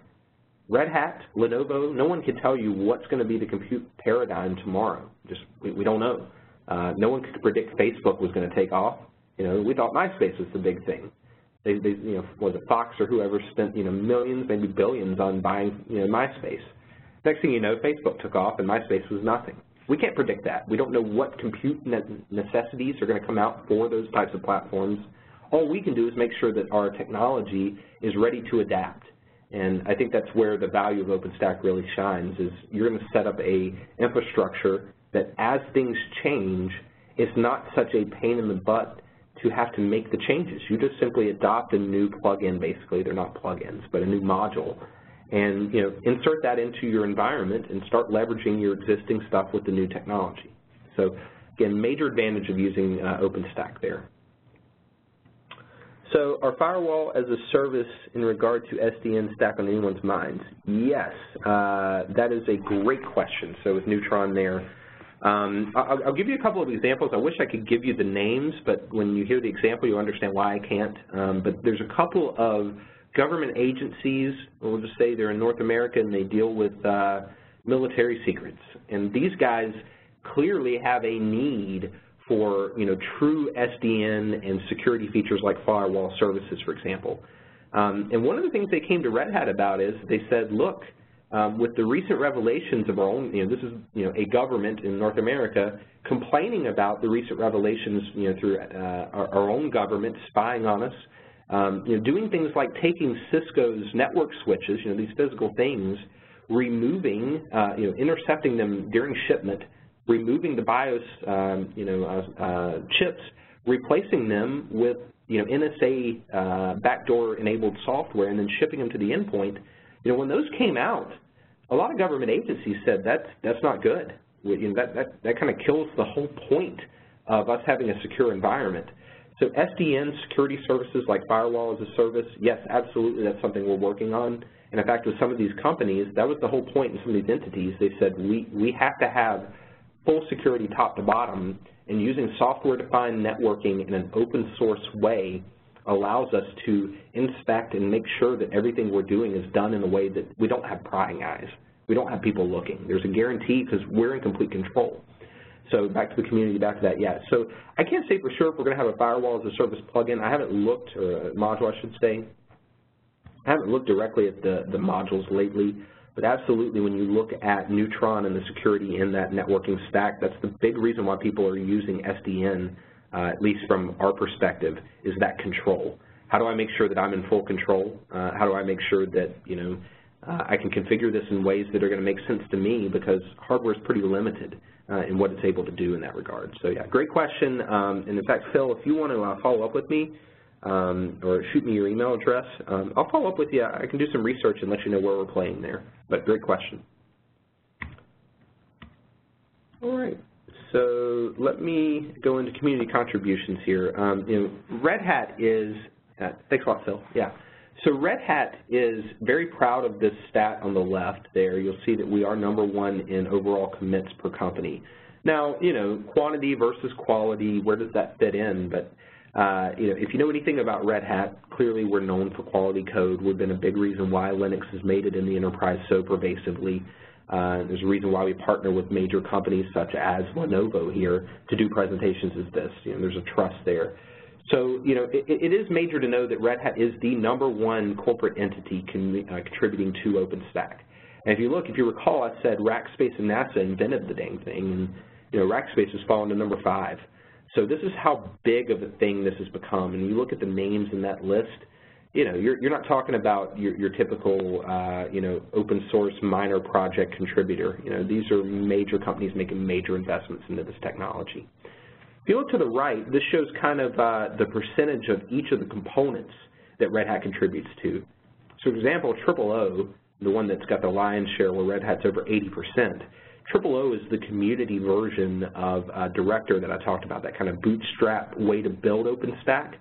Red Hat, Lenovo, no one can tell you what's going to be the compute paradigm tomorrow. Just we, we don't know. Uh, no one could predict Facebook was going to take off. You know, we thought MySpace was the big thing. They, they, you know, Fox or whoever spent, you know, millions, maybe billions on buying, you know, MySpace. Next thing you know, Facebook took off and MySpace was nothing. We can't predict that. We don't know what compute necessities are going to come out for those types of platforms. All we can do is make sure that our technology is ready to adapt. And I think that's where the value of OpenStack really shines, is you're going to set up a infrastructure that as things change, it's not such a pain in the butt to have to make the changes. You just simply adopt a new plugin, basically. They're not plugins, but a new module. And you know, insert that into your environment and start leveraging your existing stuff with the new technology. So again, major advantage of using uh, OpenStack there. So our firewall as a service in regard to SDN stack on anyone's minds? Yes, uh, that is a great question. So with Neutron there, Um, I'll, I'll, give you a couple of examples. I wish I could give you the names, but when you hear the example, you'll understand why I can't. Um, but there's a couple of government agencies, we'll just say they're in North America and they deal with uh, military secrets. And these guys clearly have a need for you know true SDN and security features like firewall services, for example. Um, and one of the things they came to Red Hat about is they said, look, with the recent revelations of our own, you know, this is you know a government in North America complaining about the recent revelations, you know, through uh, our, our, own government spying on us, um, you know, doing things like taking Cisco's network switches, you know, these physical things, removing, uh, you know, intercepting them during shipment, removing the BIOS, um, you know, uh, uh, chips, replacing them with, you know, NSA uh, backdoor-enabled software, and then shipping them to the endpoint. You know, when those came out, a lot of government agencies said that's that's not good. You know, that that that kind of kills the whole point of us having a secure environment. So SDN security services like firewall as a service, yes, absolutely, that's something we're working on. And in fact, with some of these companies, that was the whole point in some of these entities. They said we we have to have full security top to bottom, and using software-defined networking in an open source way allows us to inspect and make sure that everything we're doing is done in a way that we don't have prying eyes. We don't have people looking. There's a guarantee because we're in complete control. So back to the community, back to that, yeah. So I can't say for sure if we're going to have a firewall as a service plugin. I haven't looked, or a module I should say. I haven't looked directly at the, the modules lately. But absolutely, when you look at Neutron and the security in that networking stack, that's the big reason why people are using SDN, at least from our perspective, is that control. How do I make sure that I'm in full control? Uh, how do I make sure that, you know, uh, I can configure this in ways that are going to make sense to me because hardware is pretty limited uh, in what it's able to do in that regard. So yeah, great question. Um, and in fact, Phil, if you want to uh, follow up with me, um, or shoot me your email address. Um, I'll follow up with you. I can do some research and let you know where we're playing there. But great question. All right. So let me go into community contributions here. Um, Red Hat is, uh, thanks a lot, Phil. Yeah. So Red Hat is very proud of this stat on the left there. You'll see that we are number one in overall commits per company. Now, you know, quantity versus quality, where does that fit in? But uh, you know, if you know anything about Red Hat, clearly we're known for quality code. We've been a big reason why Linux has made it in the enterprise so pervasively. Uh, there's a reason why we partner with major companies such as Lenovo here to do presentations as this. You know, there's a trust there. So, you know, it, it is major to know that Red Hat is the number one corporate entity con, uh, contributing to OpenStack. And if you look, if you recall, I said Rackspace and NASA invented the dang thing, and, you know, Rackspace has fallen to number five. So this is how big of a thing this has become. And you look at the names in that list, you know, you're, you're not talking about your, your typical, uh, you know, open source minor project contributor. You know, these are major companies making major investments into this technology. If you look to the right, this shows kind of uh, the percentage of each of the components that Red Hat contributes to. So for example, TripleO, the one that's got the lion's share where Red Hat's over 80 percent, TripleO is the community version of uh, Director that I talked about, that kind of bootstrap way to build OpenStack.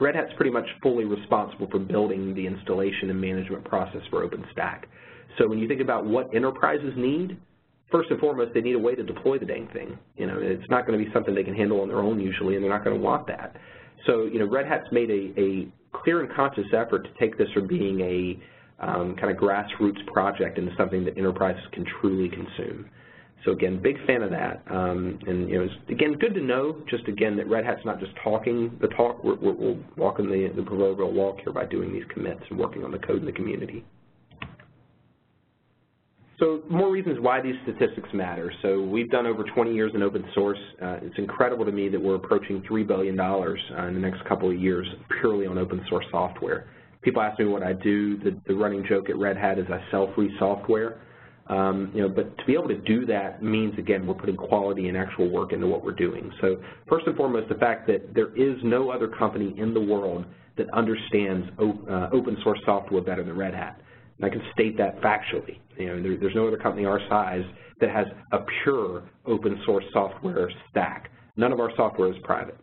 Red Hat's pretty much fully responsible for building the installation and management process for OpenStack. So when you think about what enterprises need, first and foremost, they need a way to deploy the dang thing. You know, it's not going to be something they can handle on their own usually, and they're not going to want that. So, you know, Red Hat's made a, a clear and conscious effort to take this from being a um, kind of grassroots project into something that enterprises can truly consume. So again, big fan of that. Um, and you know, it's, again, good to know. Just again, that Red Hat's not just talking the talk. We're, we're, we're walking the, the proverbial walk here by doing these commits and working on the code in the community. So more reasons why these statistics matter. So we've done over 20 years in open source. Uh, it's incredible to me that we're approaching $3 billion uh, in the next couple of years purely on open source software people ask me what I do. The, the running joke at Red Hat is I sell free software. Um, you know, but to be able to do that means, again, we're putting quality and actual work into what we're doing. So first and foremost, the fact that there is no other company in the world that understands uh, open source software better than Red Hat. And I can state that factually. You know, there, there's no other company our size that has a pure open source software stack. None of our software is private.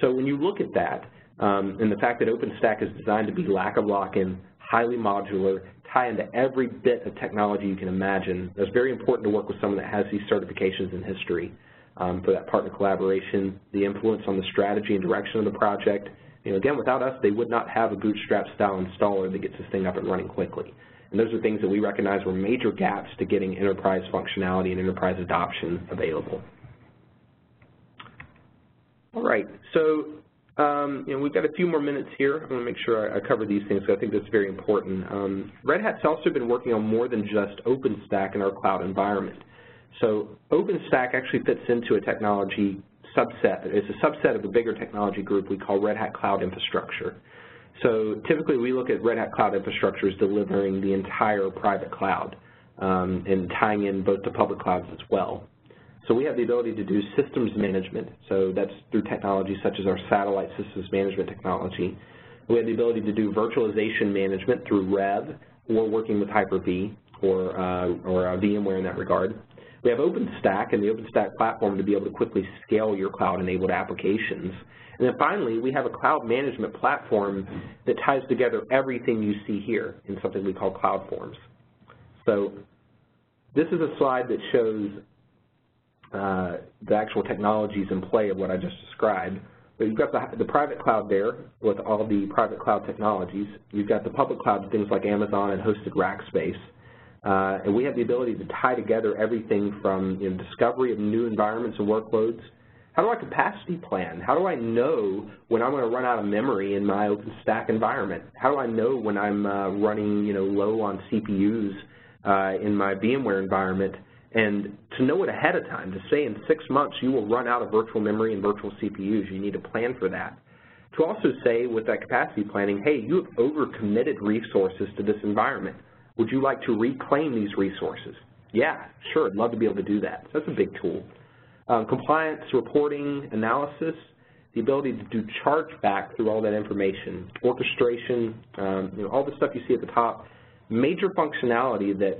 So when you look at that, um, and the fact that OpenStack is designed to be lack of lock-in, highly modular, tie into every bit of technology you can imagine. It's very important to work with someone that has these certifications in history um, for that partner collaboration, the influence on the strategy and direction of the project. You know, again, without us, they would not have a bootstrap style installer that gets this thing up and running quickly. And those are things that we recognize were major gaps to getting enterprise functionality and enterprise adoption available. All right, so um, we've got a few more minutes here. I want to make sure I, I cover these things because I think that's very important. Um, Red Hat's also been working on more than just OpenStack in our cloud environment. So OpenStack actually fits into a technology subset. It's a subset of a bigger technology group we call Red Hat Cloud Infrastructure. So typically we look at Red Hat Cloud Infrastructure as delivering the entire private cloud um, and tying in both the public clouds as well. So we have the ability to do systems management. So that's through technology such as our satellite systems management technology. We have the ability to do virtualization management through RHEV or working with Hyper-V or, uh, or uh, VMware in that regard. We have OpenStack and the OpenStack platform to be able to quickly scale your cloud-enabled applications. And then finally, we have a cloud management platform that ties together everything you see here in something we call CloudForms. So this is a slide that shows the actual technologies in play of what I just described. But you've got the, the, private cloud there with all the private cloud technologies. You've got the public cloud, things like Amazon and hosted Rackspace. Uh, and we have the ability to tie together everything from you know, discovery of new environments and workloads. How do I capacity plan? How do I know when I'm going to run out of memory in my OpenStack environment? How do I know when I'm uh, running you know, low on CPUs uh, in my VMware environment? And to know it ahead of time, to say in six months you will run out of virtual memory and virtual CPUs, you need to plan for that. To also say with that capacity planning, hey, you have overcommitted resources to this environment. Would you like to reclaim these resources? Yeah, sure, I'd love to be able to do that. So that's a big tool. Um, compliance, reporting, analysis, the ability to do chargeback through all that information, orchestration, um, you know, all the stuff you see at the top, major functionality that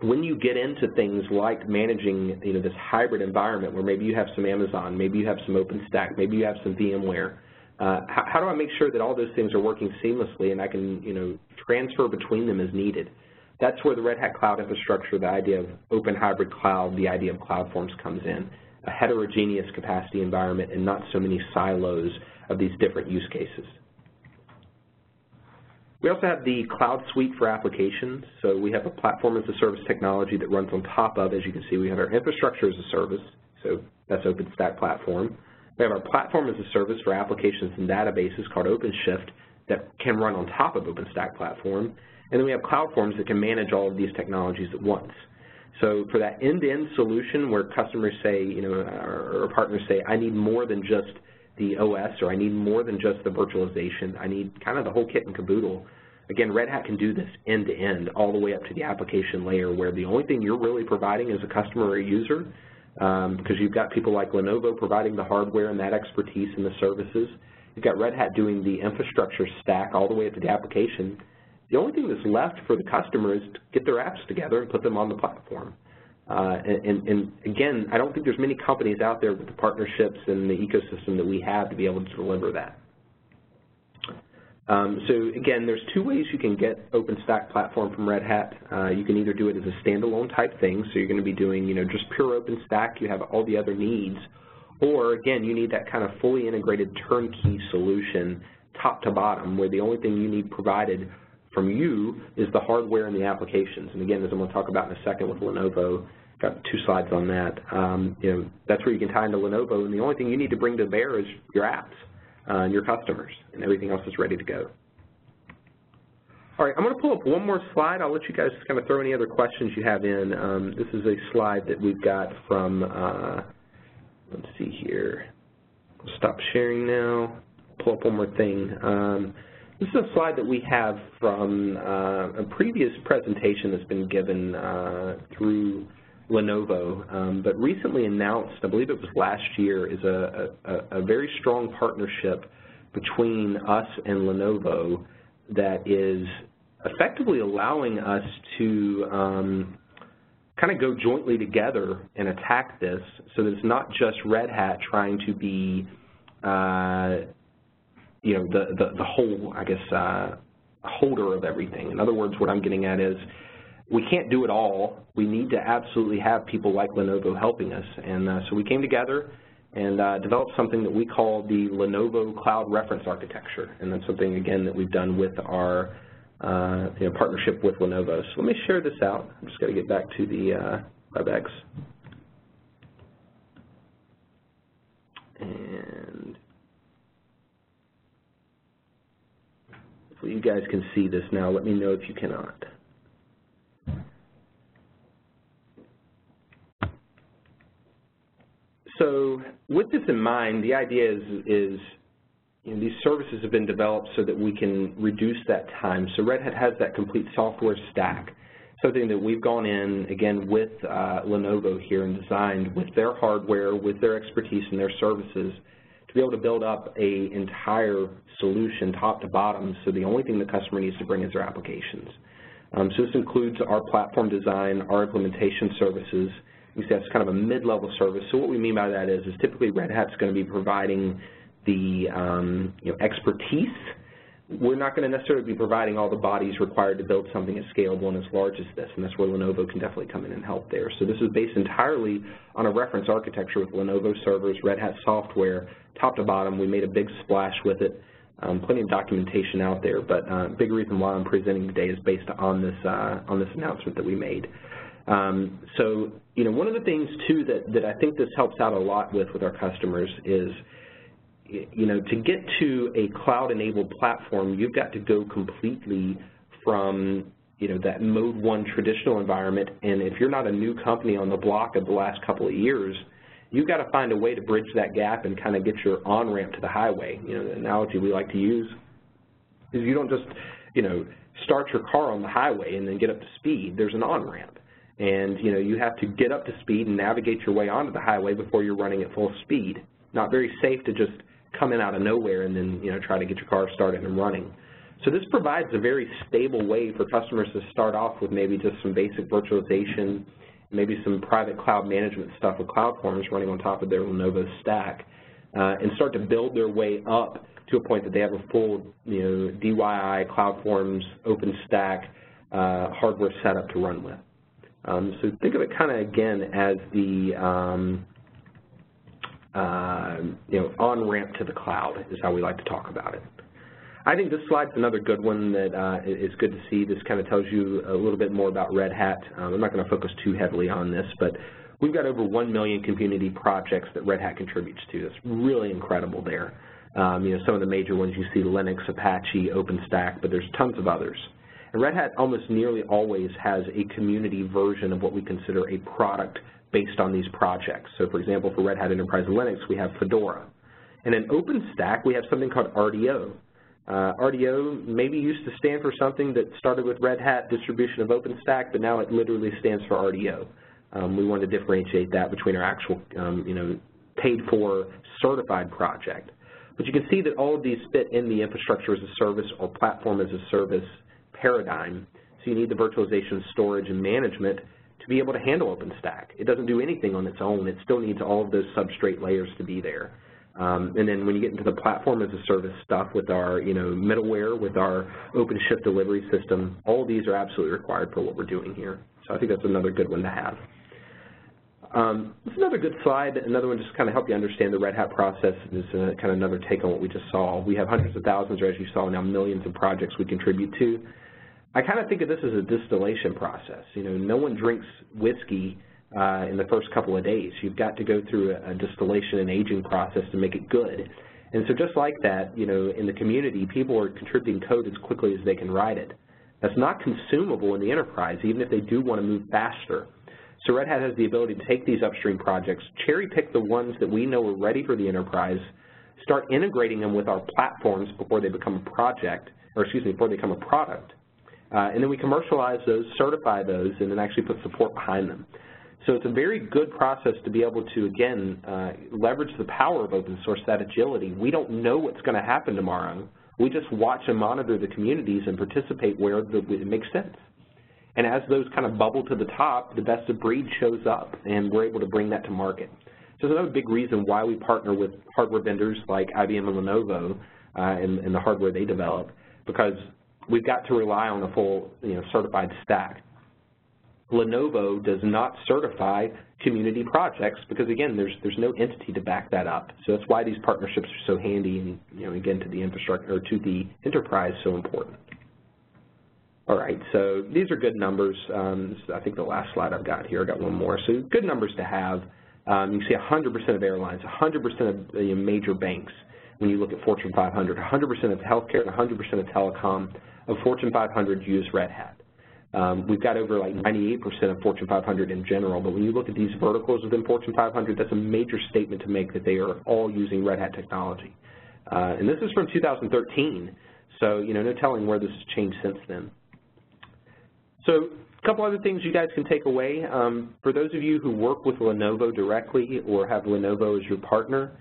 when you get into things like managing you know, this hybrid environment where maybe you have some Amazon, maybe you have some OpenStack, maybe you have some VMware, uh, how, how, do I make sure that all those things are working seamlessly and I can you know, transfer between them as needed? That's where the Red Hat Cloud Infrastructure, the idea of open hybrid cloud, the idea of CloudForms comes in, a heterogeneous capacity environment and not so many silos of these different use cases. We also have the Cloud Suite for applications. So we have a platform as a service technology that runs on top of, as you can see, we have our infrastructure as a service, so that's OpenStack platform. We have our platform as a service for applications and databases called OpenShift that can run on top of OpenStack platform. And then we have CloudForms that can manage all of these technologies at once. So for that end-to-end -end solution where customers say, you know, or partners say, I need more than just the OS or I need more than just the virtualization. I need kind of the whole kit and caboodle. Again, Red Hat can do this end-to-end all the way up to the application layer where the only thing you're really providing is a customer or a user, um, because you've got people like Lenovo providing the hardware and that expertise and the services. You've got Red Hat doing the infrastructure stack all the way up to the application. The only thing that's left for the customer is to get their apps together and put them on the platform. Uh, and, and, again, I don't think there's many companies out there with the partnerships and the ecosystem that we have to be able to deliver that. Um, so again, there's two ways you can get OpenStack platform from Red Hat. Uh, you can either do it as a standalone type thing, so you're going to be doing, you know, just pure OpenStack. You have all the other needs, or again, you need that kind of fully integrated turnkey solution, top to bottom, where the only thing you need provided from you is the hardware and the applications. And again, as I'm going to talk about in a second with Lenovo, got two slides on that. Um, you know, that's where you can tie into Lenovo, and the only thing you need to bring to bear is your apps uh, and your customers, and everything else is ready to go. All right, I'm going to pull up one more slide. I'll let you guys kind of throw any other questions you have in. Um, this is a slide that we've got from, uh, let's see here. Stop sharing now. Pull up one more thing. Um, this is a slide that we have from uh, a previous presentation that's been given uh, through Lenovo, um, but recently announced, I believe it was last year, is a, a, a very strong partnership between us and Lenovo that is effectively allowing us to um, kind of go jointly together and attack this so that it's not just Red Hat trying to be, uh, you know, the, the, the whole, I guess, uh, holder of everything. In other words, what I'm getting at is we can't do it all. We need to absolutely have people like Lenovo helping us. And uh, so we came together and uh, developed something that we call the Lenovo Cloud Reference Architecture. And that's something, again, that we've done with our uh, you know, partnership with Lenovo. So let me share this out. I'm just going to get back to the uh, WebEx. And hopefully you guys can see this now. Let me know if you cannot. So with this in mind, the idea is, is you know, these services have been developed so that we can reduce that time. So Red Hat has that complete software stack, something that we've gone in, again, with uh, Lenovo here and designed with their hardware, with their expertise and their services to be able to build up a entire solution top to bottom so the only thing the customer needs to bring is their applications. Um, so this includes our platform design, our implementation services, you see that's kind of a mid-level service. So what we mean by that is, is typically Red Hat's going to be providing the um, you know, expertise. We're not going to necessarily be providing all the bodies required to build something as scalable and as large as this, and that's where Lenovo can definitely come in and help there. So this is based entirely on a reference architecture with Lenovo servers, Red Hat software, top to bottom. We made a big splash with it. Um, plenty of documentation out there, but uh, big reason why I'm presenting today is based on this uh, on this announcement that we made. Um, so, you know, one of the things too that, that I think this helps out a lot with with our customers is, you know, to get to a cloud-enabled platform, you've got to go completely from, you know, that mode one traditional environment, and if you're not a new company on the block of the last couple of years, you've got to find a way to bridge that gap and kind of get your on-ramp to the highway. You know, the analogy we like to use is you don't just, you know, start your car on the highway and then get up to speed. There's an on-ramp and you know you have to get up to speed and navigate your way onto the highway before you're running at full speed. Not very safe to just come in out of nowhere and then you know try to get your car started and running. So this provides a very stable way for customers to start off with maybe just some basic virtualization, maybe some private cloud management stuff with CloudForms running on top of their Lenovo stack, uh, and start to build their way up to a point that they have a full you know, DYI, CloudForms, OpenStack uh, hardware setup to run with. Um, so think of it kind of again as the um, uh, you know on-ramp to the cloud is how we like to talk about it. I think this slide's another good one that uh, is good to see. This kind of tells you a little bit more about Red Hat. Um, I'm not going to focus too heavily on this, but we've got over 1 million community projects that Red Hat contributes to. It's really incredible there. Um, you know, some of the major ones you see Linux, Apache, OpenStack, but there's tons of others. And Red Hat almost nearly always has a community version of what we consider a product based on these projects. So for example, for Red Hat Enterprise Linux, we have Fedora. And in OpenStack, we have something called RDO. Uh, RDO maybe used to stand for something that started with Red Hat distribution of OpenStack, but now it literally stands for RDO. Um, we want to differentiate that between our actual, um, you know, paid-for certified project. But you can see that all of these fit in the infrastructure as a service or platform as a service paradigm. So you need the virtualization, storage, and management to be able to handle OpenStack. It doesn't do anything on its own. It still needs all of those substrate layers to be there. Um, and then when you get into the platform as a service stuff with our, you know, middleware, with our OpenShift delivery system, all of these are absolutely required for what we're doing here. So I think that's another good one to have. Um, is another good slide, another one just kind of help you understand the Red Hat process. This is uh, kind of another take on what we just saw. We have hundreds of thousands, or as you saw now, millions of projects we contribute to. I kind of think of this as a distillation process. You know, no one drinks whiskey uh, in the first couple of days. You've got to go through a, a distillation and aging process to make it good. And so just like that, you know, in the community, people are contributing code as quickly as they can write it. That's not consumable in the enterprise, even if they do want to move faster. So Red Hat has the ability to take these upstream projects, cherry pick the ones that we know are ready for the enterprise, start integrating them with our platforms before they become a project, or excuse me, before they become a product, and then we commercialize those, certify those, and then actually put support behind them. So it's a very good process to be able to, again, uh, leverage the power of open source, that agility. We don't know what's going to happen tomorrow. We just watch and monitor the communities and participate where the, it makes sense. And as those kind of bubble to the top, the best of breed shows up, and we're able to bring that to market. So it's another big reason why we partner with hardware vendors like IBM and Lenovo uh, and, and the hardware they develop, because we've got to rely on a full you know, certified stack. Lenovo does not certify community projects because again there's there's no entity to back that up. So that's why these partnerships are so handy and you know again to the infrastructure or to the enterprise so important. All right, so these are good numbers. Um, I think the last slide I've got here, I got one more. So good numbers to have. Um, you see 100% of airlines, 100% of you know, major banks when you look at Fortune 500, 100% of healthcare and 100% of telecom of Fortune 500 use Red Hat. Um, we've got over like 98% of Fortune 500 in general, but when you look at these verticals within Fortune 500, that's a major statement to make that they are all using Red Hat technology. Uh, and this is from 2013, so you know, no telling where this has changed since then. So a couple other things you guys can take away. Um, for those of you who work with Lenovo directly or have Lenovo as your partner,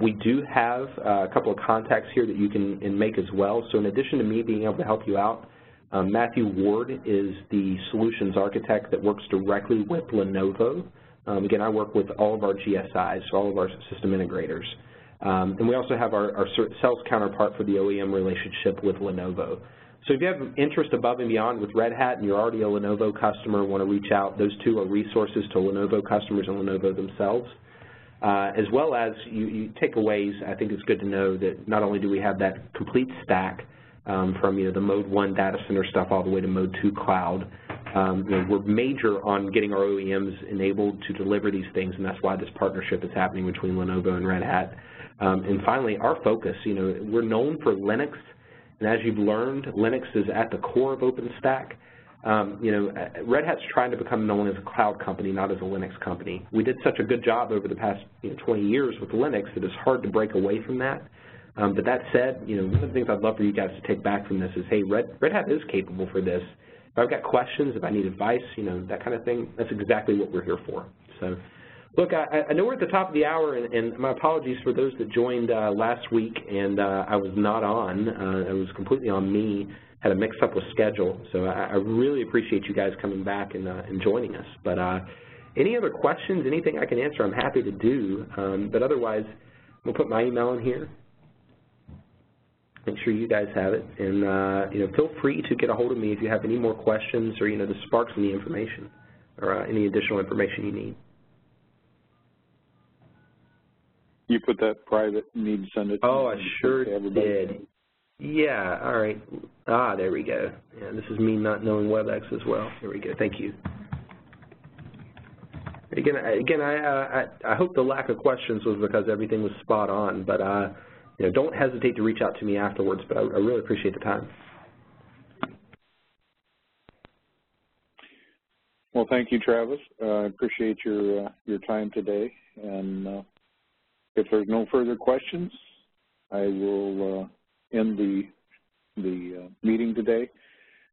we do have uh, a couple of contacts here that you can make as well. So in addition to me being able to help you out, um, Matthew Ward is the solutions architect that works directly with Lenovo. Um, again, I work with all of our GSIs, so all of our system integrators. Um, and we also have our, our sales counterpart for the OEM relationship with Lenovo. So if you have interest above and beyond with Red Hat and you're already a Lenovo customer, want to reach out, those two are resources to Lenovo customers and Lenovo themselves. Uh, as well as you, you takeaways, I think it's good to know that not only do we have that complete stack um, from you know the Mode 1 data center stuff all the way to Mode 2 cloud, um, you know, we're major on getting our OEMs enabled to deliver these things, and that's why this partnership is happening between Lenovo and Red Hat. Um, and finally, our focus, you know, we're known for Linux, and as you've learned, Linux is at the core of OpenStack. Um, you know, Red Hat's trying to become known as a cloud company, not as a Linux company. We did such a good job over the past you know, 20 years with Linux that it's hard to break away from that. Um, but that said, you know, one of the things I'd love for you guys to take back from this is, hey, Red, Red Hat is capable for this. If I've got questions, if I need advice, you know, that kind of thing, that's exactly what we're here for. So, look, I, I know we're at the top of the hour, and, and my apologies for those that joined uh, last week and uh, I was not on. Uh, it was completely on me had a mix-up with schedule. So I, I, really appreciate you guys coming back and, uh, and joining us. But uh, any other questions, anything I can answer, I'm happy to do. Um, but otherwise, I'm put my email in here. Make sure you guys have it. And, uh, you know, feel free to get a hold of me if you have any more questions or, you know, the sparks any information or uh, any additional information you need. You put that private, need to send it Oh, I sure did. Yeah, all right. Ah, there we go. Yeah, this is me not knowing WebEx as well. There we go. Thank you. Again, again, I, uh, I, I hope the lack of questions was because everything was spot on, but uh, you know, don't hesitate to reach out to me afterwards. But I, I really appreciate the time. Well, thank you, Travis. Uh, I appreciate your uh, your time today. And uh, if there's no further questions, I will end the, the uh, meeting today.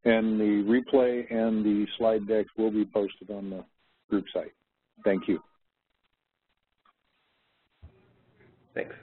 And the replay and the slide decks will be posted on the group site. Thank you. Thanks.